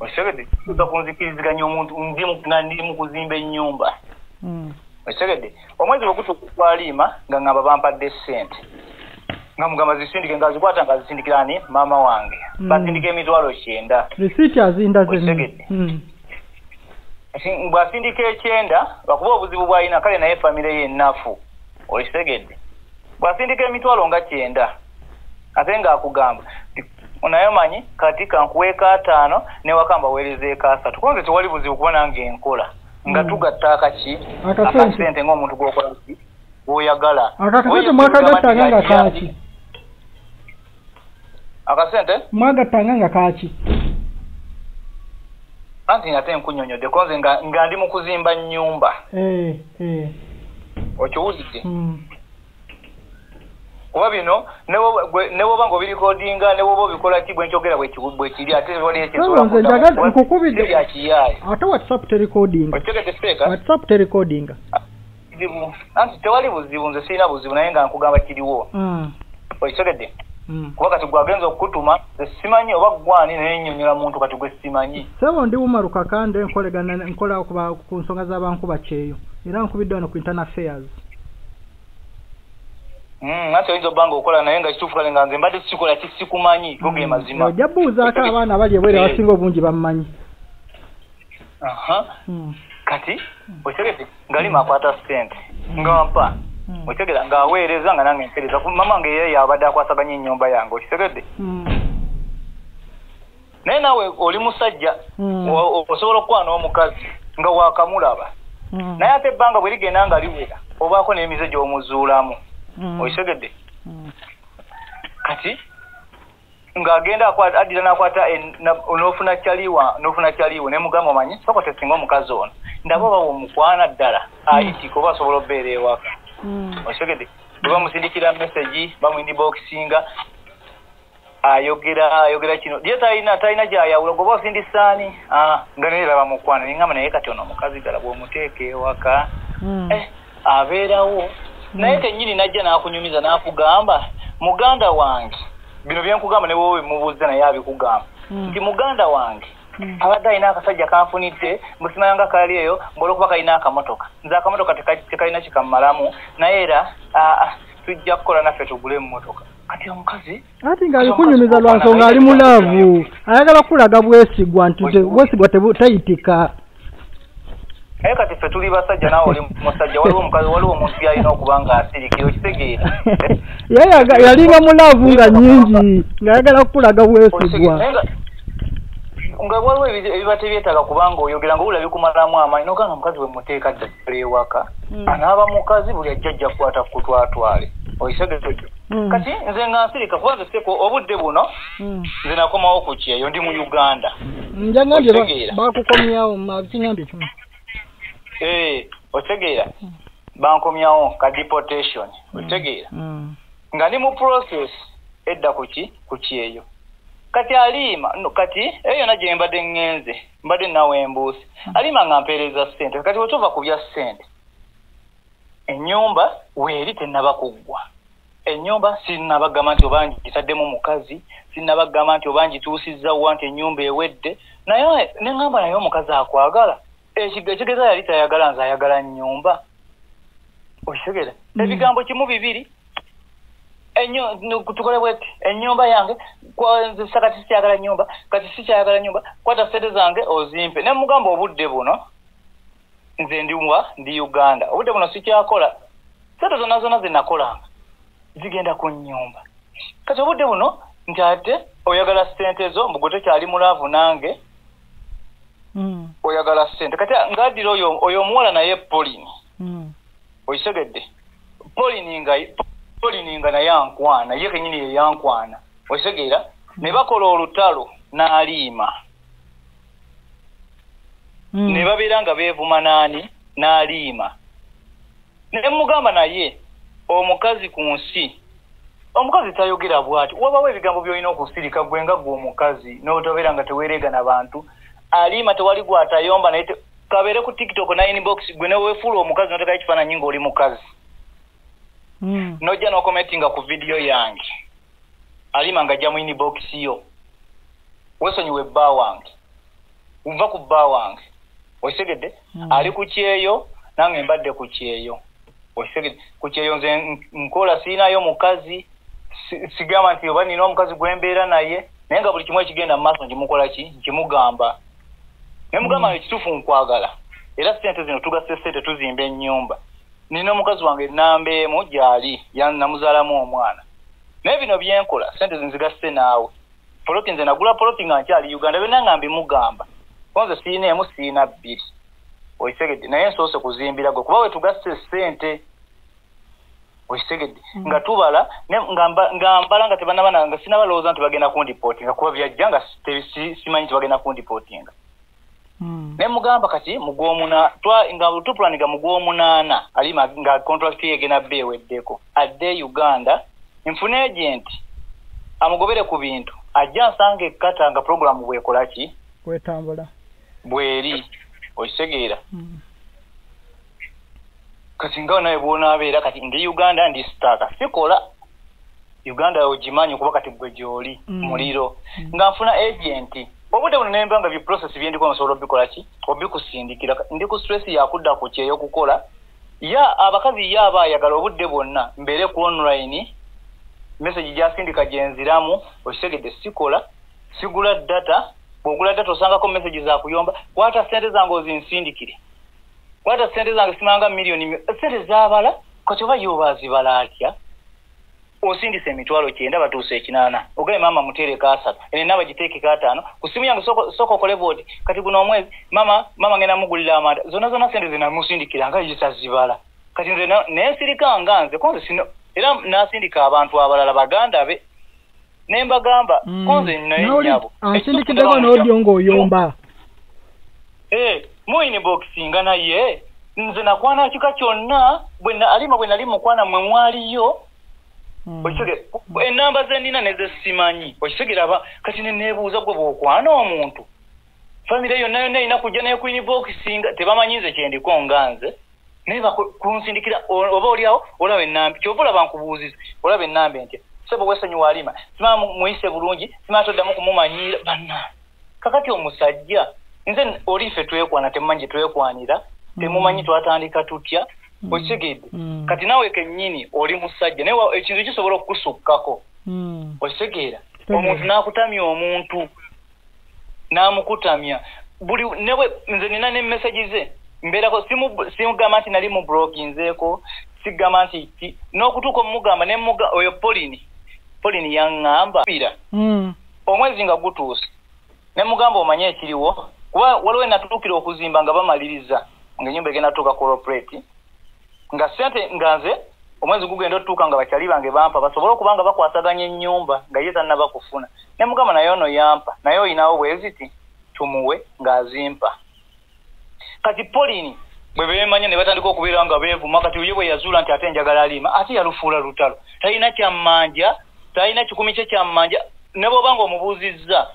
okitegedde tuza kunzikiriziganya omuntu ndi mu- nga ndi mu kuzimba ennyumba. Mm, okitegedde omwezi bwe gutuuka gwaliima nga ngamba bampadde ssente nga mugamba zisindike nga zikwata nga zisindikira ani maama wange. Mm. basindika emitwalo kyenda. Risiiti azinda zenni Otegedde. Mm, Si- bw'asindika ekyenda lwakuba obuzibu bw'alina kale naye famire ye ennafu okitegedde bw'asindika emitwalo nga kyenda. Ate ng'akugamba naye omanyi kati kankuweeka ataano newaka mbaweerezeeko asatu. Kuba nze tewali buzibu kuba nange enkola nga Mm. tugatta akaki Akasente. ng'omuntu gw'okola ki? Gw'oyagala. Akakasente mwakagattanga nga kaaki akasente? Mwagattanga nga kaaki? Anti ate nkunyonyodde ko nze nga, ndi mu kuzimba nnyumba. Eh, eh, okiwulidde mm, kuba bino ne woba- gwe- ne woba ng'obirikodinga ne woba obikola ki bwe nkyogera bwe ki- bwe kiri ate wali Sebo, nze njagala- nkukubidde- ekyakiyaayi ate whatsapp seeka whatsapp terecording buzibu. Anti tewali buzibu nze sirina buzibu naye nga nkugamba kiriwo. Mm, okitegedde. Kuba kati gwagenza okukutuma nze simanyi oba gwani naye nnyonnyola muntu kati gwe simanyi. Sebo ndi bumaruka kandi nkolegana nkola kuba ku nsonga z'abankuba kyeyo era nkubidde wano ku internal affairs. Mm, anti oyinza obba nga okola naye nga kituufu kale nga nze mbadde sikola kisikumanyi go ge mazima. Ojja buuzaako abaana abali ebwere Eh. abasinga obungi. Mm, kati okitegedde ngaalima akwata sente. Nga mpa mm, okitegera ng'aweereza nga nange mpeereza Ku- mama nga ye yabadde akwasaganya ennyumba yange okitegedde? Mm, naye naawe oli musajja Mm. o- osobola okuba n'omukazi nga waakamulaba naye ate ebbanga bwe ligenda nga liwera obaako n'emize gy'omuzuulamu. Okitegedde? Kati ng'agenda addira n'akwata n'ofuna kyaliwa n'ofuna kyaliwo ne mugamba omanyi sokose singa omukazi ono. Ndaba bawa omukwana ddala ayitika oba asobola obbeera ewaka okitegedde bwe bamusindikira message bamwindibokisinga ayogera ayogera kino ye talina talina gyayawula goba osindisaani Ah, nga naye laba mukwana nengamba naye kati ono omukazi ddala bw'omuteeka ewaka mm. eh, abeerawo naye kennyini najja n'akunyumiza n'akugamba muganda wange bino byenkugamba ne wowe bimubuuza naye abikugamba nti muganda wange abadde alina akasajja kanfunidde mbusimayanga kali eyo mbaolwokuba kalina akamotoka. Nze akamotoka teka- tekalina kikamalamu naye era tujja kukola naffe tugule emmotoka. Kati omukazi ati ng'alikunyumiza lwa nsonga ali mulaavu ayagala kulaga bwesigwa nti te- bwesigwa. tayitika. Naye kati ffe tuli basajja naawe oli musajja waliwo omukazi waliwo omuntu byalina okuba nga ye yaga- yalinga mulaavu nga nyingi ng'ayagala kulaga bwesigwa nga- waliwo ebi- ebiba tebyetaaga kubanga oyogera nga owulira bikumalamu amaanyi noganga omukazi bwe muteeka ddala ewaka anaaba mukazi buli ajja ajja kukwata kutwatwale oyisegetejo Mm. kati nze nga nsirika kuba nze seko obudde buno Mm. nze nakomawo ku kyeyo ndi mu uganda. Nja ngambye ba- Otegeera. bakukomyawo ma kiŋambye kimu ee otegeera. Bankomyawo ka deportation. Otegeera. Mm. nga ndi mu process edda ku ki ku kyeyo kati aliima no, kati eyo yonna gye mbadde ŋŋenze mbadde nawe embuusi aliima nga mpeereza ssente kati wetuva ku bya ssente ennyumba weeri tennaba kuggwa ennyumba sinnabagamba nti oba ngitaddemu mukazi sinnabagamba nti oba ngituusizza wa nti ennyumba ewedde. Naye ne ŋŋamba naye omukazi akwagala. Ekiga- ekigeza yali tayagala nze ayagala nnyumba. Okitegera Mm. ebigambo kimu bibiri enyo tukole bweti ennyumba yange nze kati sikyagala nyumba kati sikyayagala nyumba kwata sente zange ozimpe. Ne mugamba obudde buno nze ndiwa ndi uganda obudde buno sikyakola. Sente zonna zonna zenakolanga zigenda ku nnyumba. Kati obudde buno nti ate oyagala sente zo mbugo tekyali mulaavu nange Mm. oyagala sente kati ngaaddira oyo omuwala naye polini Mm. okitegedde polini nga polini nga naye ankwana ye kenyini ye yankwana okitegeera ne bakola olutalo n'aliima Mm. ne babeera nga beevuma n'ani n'aliima ne mugamba naye omukazi ku nsi omukazi tayogera bw'ati wabawo ebigambo by'olina okusirika gwe nga gwe omukazi n'otobeera nga teweeregana bantu aliima tewali gwatayomba naye kabeere ku tiktok na inbox gwe neweefuula omukazi notekayo ekifaananyi ng'oli mukazi. Nojja n'okomentinga ku vidiyo yange. Alima nga ajja mu inbox yo. Weesonyiwe bba wange. Nva ku bba wange. Okitegedde Mm. ali ku kyeyo nange mbadde ku kyeyo. Okitegedde ku kyeyo nze nkola siinayo mukazi. Si- sigamba nti oba nina omukazi gwe mbeera naye naye nga buli kimu ekigenda mu maaso nkimukola ki nkimugamba. Naye mugamba nga ekituufu nkwagala. Era sente zino tugase sente tuzimba ennyumba nina omukazi wange namba emu gyali ya- namuzaalamu omwana. Naye bino byenkola sente zinzigasse naawe. Poloti nze nagula poloti nga nkyali uganda byonna nga mbimugamba ko nze siina emu siina bbiri. Okitegedde naye nsoose kuzimbira gwe kuba we tugasse sente okitegedde nga tubala nga mba- nga mbala nga tebanabana nga sinabalowooza nti bagenda kundipootinga kuba byajja nga si- si- simanyi nti bagenda kundipootinga. Ne mugamba kati mugwomuna twa nga tupulaniga mugwomunaana ali ma- nga contract ye egenda bba eweddeko. Adde uganda nfune agenti amugobere ku bintu. Ajja nsanga ekkata nga puroguramu bwekola ki? Kwetambula. Bweri okitegeera Mm. kati nga nawe bwonaabeera kati ndi uganda ndi sitaaka sikola. Uganda ogimanyi okuba kati gwe gyoli Mm. muliro. Nga nfuna agenti obudde buno nemba nga biprocess byendiko nsobola obikola ki? Obikusindikira ndi ku stress yakudda ku kyeyo okukola. Ya abakazi ye aba ayagala obudde bwonna mbeere ku online. Message gyasindika gyenziramu okitegedde sikola sigula data bw'ogula data osangako message zakuyomba kwata sente zange ozinsindikire. Kwata sente zange simanga miliyoni mi- sente zabala kati oba yoba azibala atya osindisa emitwalo kyenda batuusa ekinaana. Ogaye maama muteereko asatu. Ene naba giteekeko ataano. Ku simu yange sooka sooka okole booti kati guno omwezi mama mama ngenda mugulira amanda zonna zonna sente zinamusindikira nga zitazibala kati nze na- nensirika nga nze konze sino era nasindika abantu abalala baganda be ne mbagamba Mm. konze naye Nawe oli- nyabo ansindikiddeko n'odiyo ng'oyomba. Eh, mu inbox nga naye. Nze nakwana kika kyonna bwe alima bwe nali mukwana mwe mwaliyo Mm. okitegeera enamba ze nnina nezesimanyi okitegeera aba kati ne neebuuza gwe bw'okwana omuntu famire yonna yonna erina kujja naye ku inbox nga tebamanyi nze kyendiko nga nze naye kunsindikira oba oliawo olaba enambi kyova olaba nkubuuziza olaba enambi ntya sebo wesonyiwa alima simala mu- muyise bulungi simala toddamu kumumanyiira banna kakati omusajja nze oli ffe twekwana temumanyi gyetwekwanira temumanyi twatandika tutya. Okitegedde Mm. kati naawe kennyini oli musajja naye ekintu kisobola okukusukkako. Mm. okitegeera Kitegeera. omuntu n'akutamya omuntu n'amukutamya. Buli newe nze nina ne message ze. Mbeerako simu- simugamba nti nali mu blokinzeeko sigamba nti ki n'okutuuka omumugamba ne muga oyo polini polini yaŋŋamba. Pira. Mm. omwezi nga gutuuse ne mugamba omanye ekiriwo kuba waliwo enatuukira okuzimba nga bamaliriza ngaenyumba egenda tuuka corporate nga sente nga nze omwezi gugenda otutuuka nga bakyali bange bampa basobole okuba nga bakwasaganya ennyumba nga ye tannaba kufuna ne mugamba naye ono yampa naye oyinawo bweziti tumuwe ng'azimpa. Kati polini bwe beemanya ne batandika okubeera nga beevuma kati ye bwe yazuula nti ate njagala alima ate yalufuula lutalo. Talina kyammanja talina kikumi kye kyammanja ne bw'oba nga omubuuzizza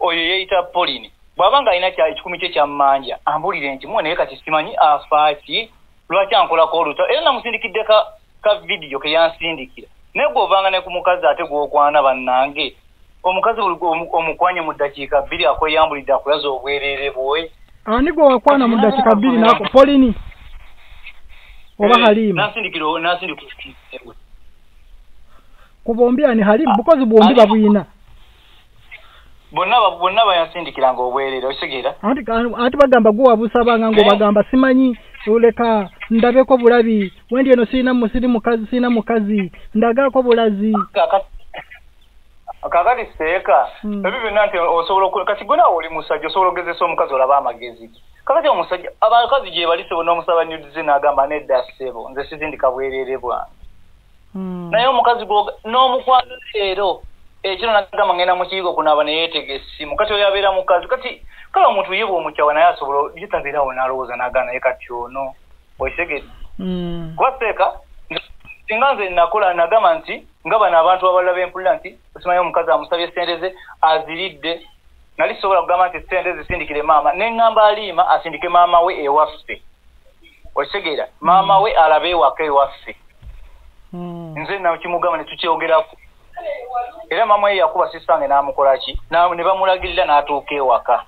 oyo yeeyita polini bw'aba nga alina kya- ekikumi kye kyammanja ambulire nti muwe naye kati simanyi afaaki lwaki ankolako olutalo era namusindikidde ka, ka vidiyo ke yansindikira. Naye gw'ovanga ne ku mukazi ate gw'okwana bannange omukazi gwe omukwanye mu ddakiika bbiri akweyambulidde akulaza obwereere bwe ani gwe wakwana mu dakika bbiri nako? Polini? Oba Eh, nansindikira ku bombi ani? Halima bukozi bwombi babwina bonna bonna bayansindikiranga obwereere okitegeera anti ati bagamba gwe wabusabanga Eh. ng'obagamba simanyi oleka ndabeko bulabi. Wendi eno sirina mu- siri mukazi sirina mukazi ndagaako bulazi. Kakati- kakati seeka Mm. ebyo byonna nti osobola kati gwe nawe oli musajja osobola okugezesa omukazi olaba amagezi. Kakati omusajja abakazi gye bali sebo n'omusaba nudize n'agamba nedda ssebo nze sizindika bwereere bwange. Mm. naye omukazi n'omukwano leero ekiro nagamba ngenda mu kiyigo kunaaba neyeetega essimu. Kati oyo abeera mukazi kati kale omuntu ye bw'omukyawa naye asobola yetabeerawo n'alowooza n'agamba naye kati ono okitegedde kuba seeka singa nze nakola nagamba nti nga bano abantu abalala bempulira nti osimanyi omukazi amusabye sente ze aziridde. Nali sobola kugamba nti sente zisindikire maama. Neŋŋamba aliima asindike maama we ewaffe. Okitegeera maama we alabe ewaka ewaffe. Mm. nze nakimugamba ne tukyogerako. Era maama we yakuba sisange n'amukolaki Na- ne bamulagirira n'atuuka ewaka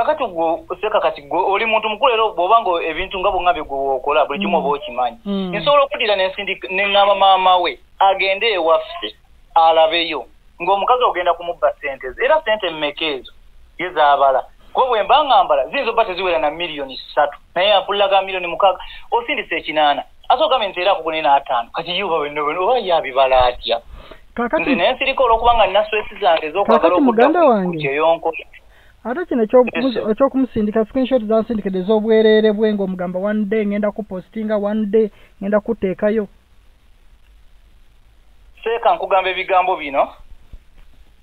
kakati gwe seka kati gwe oli muntu mukulu era bw'oba nga ebintu nga bwongambye gwe wookola buli kimu oba okimanyi. Mm. nsobola okuddira neŋŋamba maama we agende ewaffe alabeyo ng'omukazi ogenda kumubba sente ze. Era sente mmeka ezo? Ye zaabala kuba bwe mba ngambala ziyinza obba teziwera na miliyoni ssatu? Naye ampuliraga miliyoni mukaaga osindisa ekinaana. Ate ogambye nti era akugune n'ataano. Kati yuba bwenno oba yabibala atya? Nze naye nsirika olw'okuba nga nina swesi zange ez'okwagala muganda wange. kyeyonkola ate kino ekyokumusindika screenshot zansindikidde ez'obwereere bwe ng'omugamba one day ngenda kupostinga one day ngenda kuteekayo. Seeka nkugamba ebigambo bino.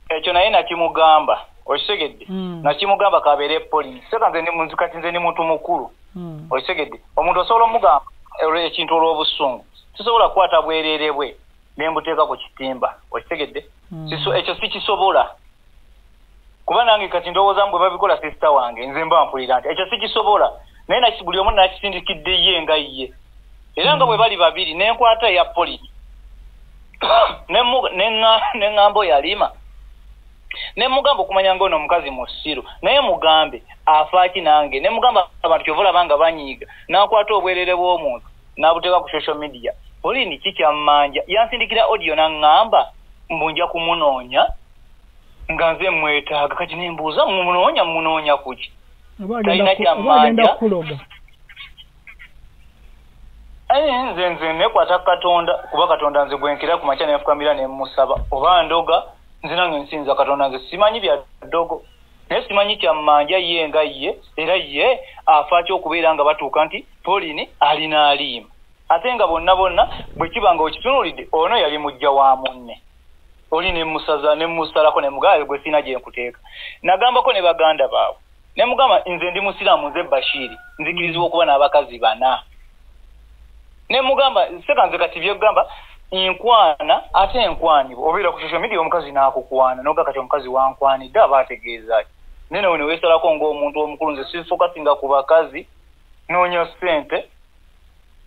Ekyo naye nakimugamba. Okitegedde? Mm. nakimugamba kabeere polisi seeka nze kati nze ndi muntu mukulu. Mm. okitegedde? Omuntu osobola omugamba ekintu olw'obusungu sisobola kukwata bwereere bwe ne mbuteeka ku kitimba. Okitegedde? Mm. Siso- ekyo sikisobola kuba nange kati ndowoozamu bwe babikola sisita wange nze mba mpulira nti ekyo sikisobola naye buli omu nakisindikidde ye nga ye. Era nga bwe bali babiri nenkwata eya polisi nenga- neŋŋamba oyo alima nemugamba okumanya ngaono omukazi musiru naye mugambe afaaki nange. Nemugamba abantu kyova olaba nga banyiiga. Nakwata obwereere bw'omuntu nabuteeka ku social media. Olini kikyammanja yansindikira audio naŋŋamba mbu nja kumunoonya nga nze mwetaaga kati nembuuza mumunoonya mumunoonya kuki? Talina kukuloga aye nze nze nekwata katonda kuba katonda nze gwenkera ku makya nenfukamira nemusaba oba ndoga nze nange nsinza katonda nze simanyi bya ddogo. Naye simanyi kyammanja ye nga ye era ye afa kyokubeera nga batuuka nti polini alina aliima. Ate nga bonna bonna bwe kiba nga okitunuulidde ono yali mujja wa munne oli nemusaza nemusalako nemugamba gwe siina gye nkuteeka. Nagambako ne baganda baabwe. Nemugamba nze ndi musiraamu nze bashiiri nzikirizibwa okuba n'abakazi bana. Nemugamba seka nze kati byogamba nkwana ate nkwanibwa obeera ku social media omukazi n'akukwana noga kati omukazi wankwanidde aba ategeeza ki? Naye nawe neweesalako ng'omuntu omukulu nze sifokasinga ku bakazi noonya ssente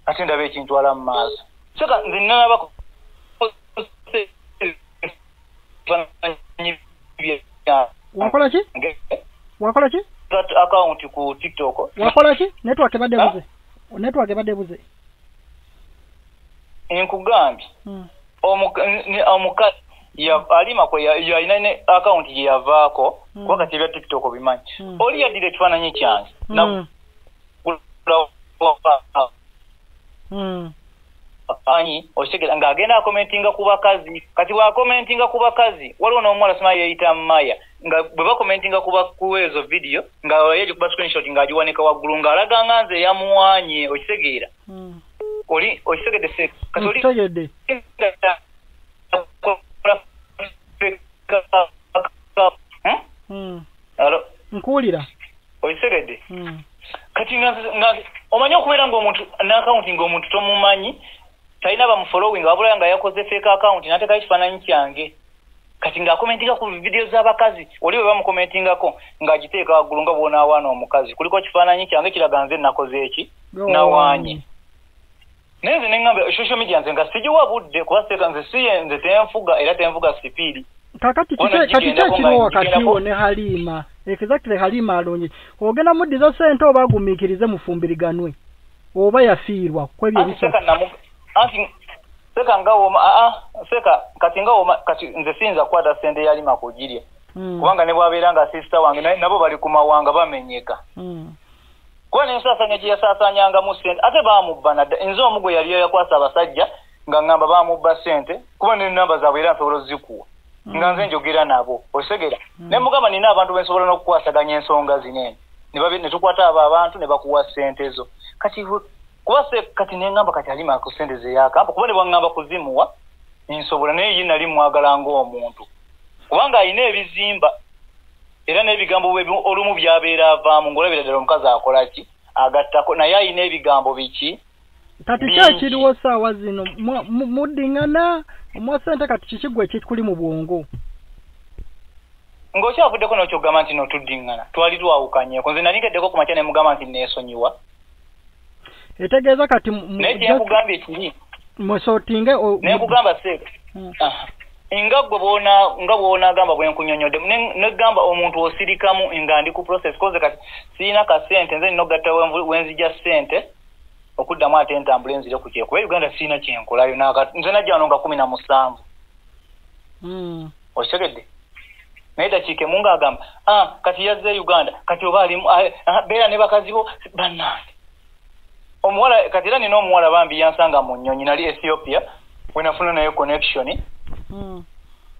ate ndaba ekintwala mu maaso. Seka nze nanabako wakola ki wakola ki account ku tiktok. Wakola ki network ebadde buze network ebadde buze nkugambye Mm. ni- omukazi ya- alima kwe ya- yalina account gye yavaako Mm. kuba kati ebya tiktok bimanyi oli yaddira ekifaananyi kyange Mm. Mm. anyi okitegeera ng'agenda akomentinga ku bakazi kati bw'akomentinga ku bakazi waliwo n'omuwala sima yeeyita maya nga bwe bakomentinga ku ezo video nga yeje kuba screenshot ng'agiwanika waggulu ng'alaga nga nze yamuwanye okitegeera Mm. oli okitegedde se kati oli Hmm? Mm. Alo, nkuwulira okitegedde kati nga nga omanyi okubeera ng'omuntu n'akawunti ng'omuntu tomumanyi talina bamufollowing wabula nga yakoze fake account n'ateekayo ekifaananyi kyange. Kati ng'akomentinga ku vidiyo z'abakazi oli bwe bamukomentingako ng'agiteeka waggulu nga bw'onaawaana omukazi. Kuliko ekifaananyi kyange kiraga nze nakoze eki? Nawaanye. Naye nze neŋŋamba social media nze nga sigiwa budde kuba seeka nze siye nze tenfuga era tenfuga sipiiri kakati Bona kiki kati gigendako kyekiriwo nga wakati wo ne halima. Exactly halima alonye. Ogenda muddiza sente oba agumiikirize mufumbiriganwe oba yafiirwa kwebyo anti seka nga woma aa seka kati nga woma kati nze siyinza kukwata sente yalima kugirya Mm. kubanga ne bwabeera nga sisita wange naye nabo bali ku mawanga bamenyeka. Mm. kuba nensaasanya gye yasaasanyangamu sente ate baamubba nadda nze omu gwe yali yakwasa abasajja nga ŋŋamba baamubba sente kuba nenamba zaabwe era nsobola ozikuwa nga nze njogera nabo osegera. Ne mugamba nina abantu bensobola n'okukwasaganya ensonga zinene ne tukwata abo abantu ne bakuwa sente zo. Kati kuba se kati neŋŋamba kati alima ku sente ze yakampa kuba ne bwaŋŋamba kuzimuwa nsobola naye ye nali mwagala ng'omuntu. Kubanga alina ebizimba era n'ebigambo olumu byabeera avaamu ng'olabira ddala omukazi akola ki? Agattako naye alina ebigambo biki? Kati kyekiriwo saawa zino? Muddiŋŋana omwa sente kati kikigwa ekikuli mu bwongo? Ng'okyavuddeko n'okyogamba nti notuddiŋŋana twali twawukanyeeko nze nali nkeddeko ku makya ne mugamba nti neesonyiwa etegeeza kati naye kyenkugambye kiri musootinge o- naye nkugamba seeka Mm. Aha. nga gwe bwona nga bwonagamba bwenkunyonyodde ne- negamba omuntu osirikamu nga ndi ku process koze kati sirina kasente nze nina ogatta wenzija sente okuddamu ate entambula enzire ku kyekuba uganda sirina kyenkolayo nze najja wano nga kumi na musanvu Mm. okitegedde naye dakiika emu ng'agamba ah, kati yazze uganda kati oba alimu ah, ah, beera ne bakazi bo bannange omuwala kati era nina omuwala bambi yansanga mu nnyonyi nali ethiopia wenafuna nayo connection. Mm.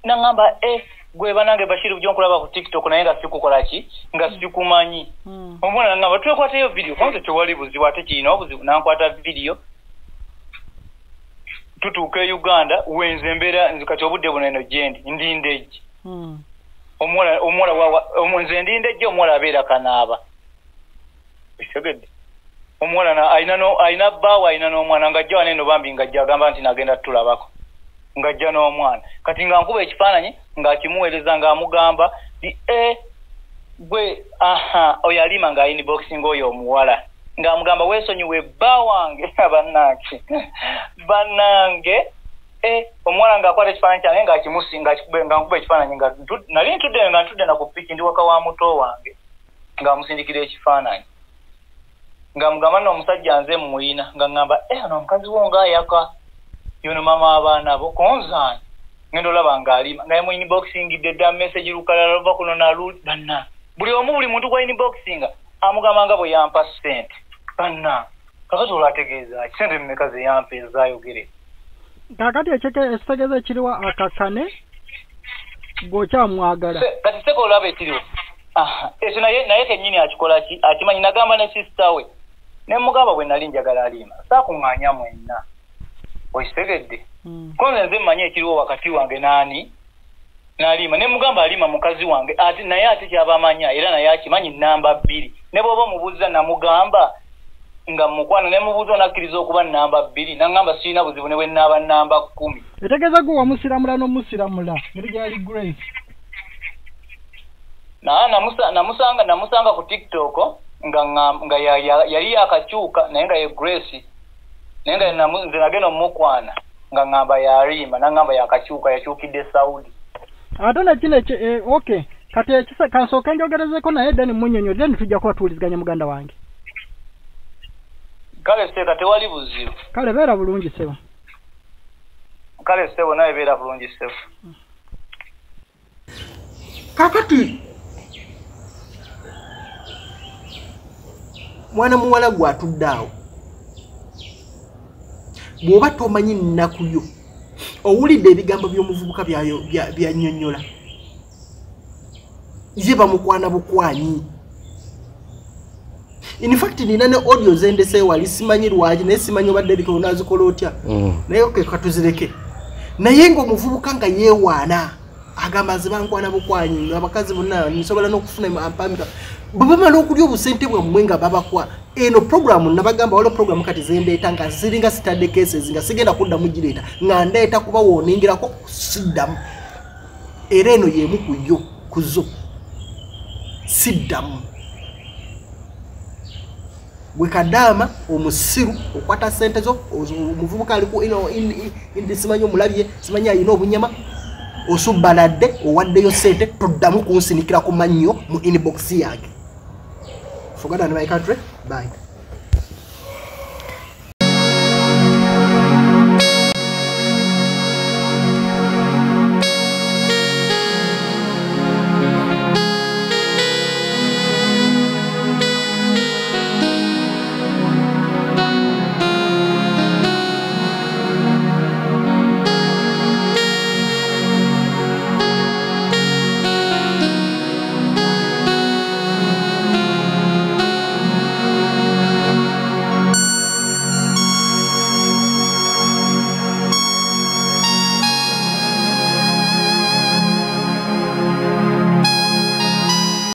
naŋŋamba e gwe banange bashiru gyonkulaba ku tiktok naye nga sikukola ki? Nga sikumanyi. Mm. omwana naŋŋamba twekwatayo vidiyo kwanze tewali buzibu ate kirina obuzibu nankwata vidiyo tutuuka e uganda wenze embeera nze kati obudde buno eno gyendi ndinda ejji Mm. omuwala omuwala wawa nze ndinda ejji omuwala abeera kanaaba. Ekitegedde omuwala na- alina alina bbaawe alina n'omwana ng'ajja wano eno bambi ng'ajja agamba nti nagenda tutulabako ng'ajja n'omwana. Kati nga nkuba ekifaananyi ng'akimuweereza ng'amugamba nti e gwe aha oyo alima ng'ayiniboxing oyo omuwala. Ng'amugamba weesonyiwe bba wange bannange bannange. E omuwala ng'akwata ekifaananyi kyange ng'akikube- nga nkuba ekifaananyi nga nali ntudde nga ntudde na ku piki ndi waka wa muto wange ng'amusindikira ekifaananyi ng'amugamba nno omusajja nze mmuyina nga ŋŋamba e ono omukazi wo ng'ayaka. Yono mama abaana bo konzaani ngenda olaba ng'alima nga yemuyiniboxingidde dda message lukalala luva kuno naluli banna buli omu buli muntu gwa inboxinga amugamba nga bwe yampa sente banna kakati olwategeeza ki? Sente mmeka ze yampa ezayogere kakati ekitegeeza ekiriwa akakane gwokyamwagala Se- kati seka olaba ekiriwo. Aha, ekyo naye naye kennyini akikola ki? Akimanyi nagamba ne sisita we ne mugamba bwe nali njagala alima saakuŋŋaanya mwenna. Okitegedde? Mm. ko nze nze mmanyi ekiriwo wakati wange naani n'alima. Ne mugamba alima mukazi wange ate naye ate kyaba amanya era naye akimanyi namba bbiri. Ne bw'oba omubuuza namugamba nga mukwana ne mubuuza onakkiriza okuba namba bbiri naŋŋamba sirina buzibu ne bwe nnaaba namba kkumi. Etegeeza gwe wamusiramula n'omusiramula. Ngeri gyali grace naye namusa- namusanga namusanga ku tiktok nga nga ya- ya- yali yakakyuka naye nga ye grace naye nga nze nagenda omukwana nga ŋŋamba yalima naŋŋamba yakakyuka yakyukidde saudi. Ate nekino eki- eh, okay. Kati ekisa kansooke njogerezeko naye then munyonyolire nitujja kuba tuwuliziganya muganda wange. Kale seeka tewali buzibu. Kale beera bulungi sebo kale sebo naye beera bulungi sebo kakati mwana muwala gwe atudde awo. Bw'oba tomanyi nnaku yo owulidde ebigambo by'omuvubuka byannyonnyola ye bamukwana bukwanyi. Infact nina ne audio zendese wali simanyi lwaki naye simanyi obadde eriko onazikola otya. Mm. naye ke katuzireke naye ngaomuvubuka nga yeewaana agamba nze bankwana bukwanyi abakazi bonna nsobola n'okufuna ampamira bwe bamala okulya obusente bwammwe nga babakwa eno programu nabagamba waliwo programu kati zendeeta nga ziringa sitadde cases nga sigenda kuddamu gireeta nga ndeeta kuba wooningirako siddamu. Era eno yemu ku yo ku zo siddamu. Bwe kadaama omusiru okwata sente zo omuvubuka aliku simanyi omulabye simanyi alina obunyama osubbaladde owaddeyo sente toddamu kunsinikira ku mannyo mu inbox yange forgot and my country bye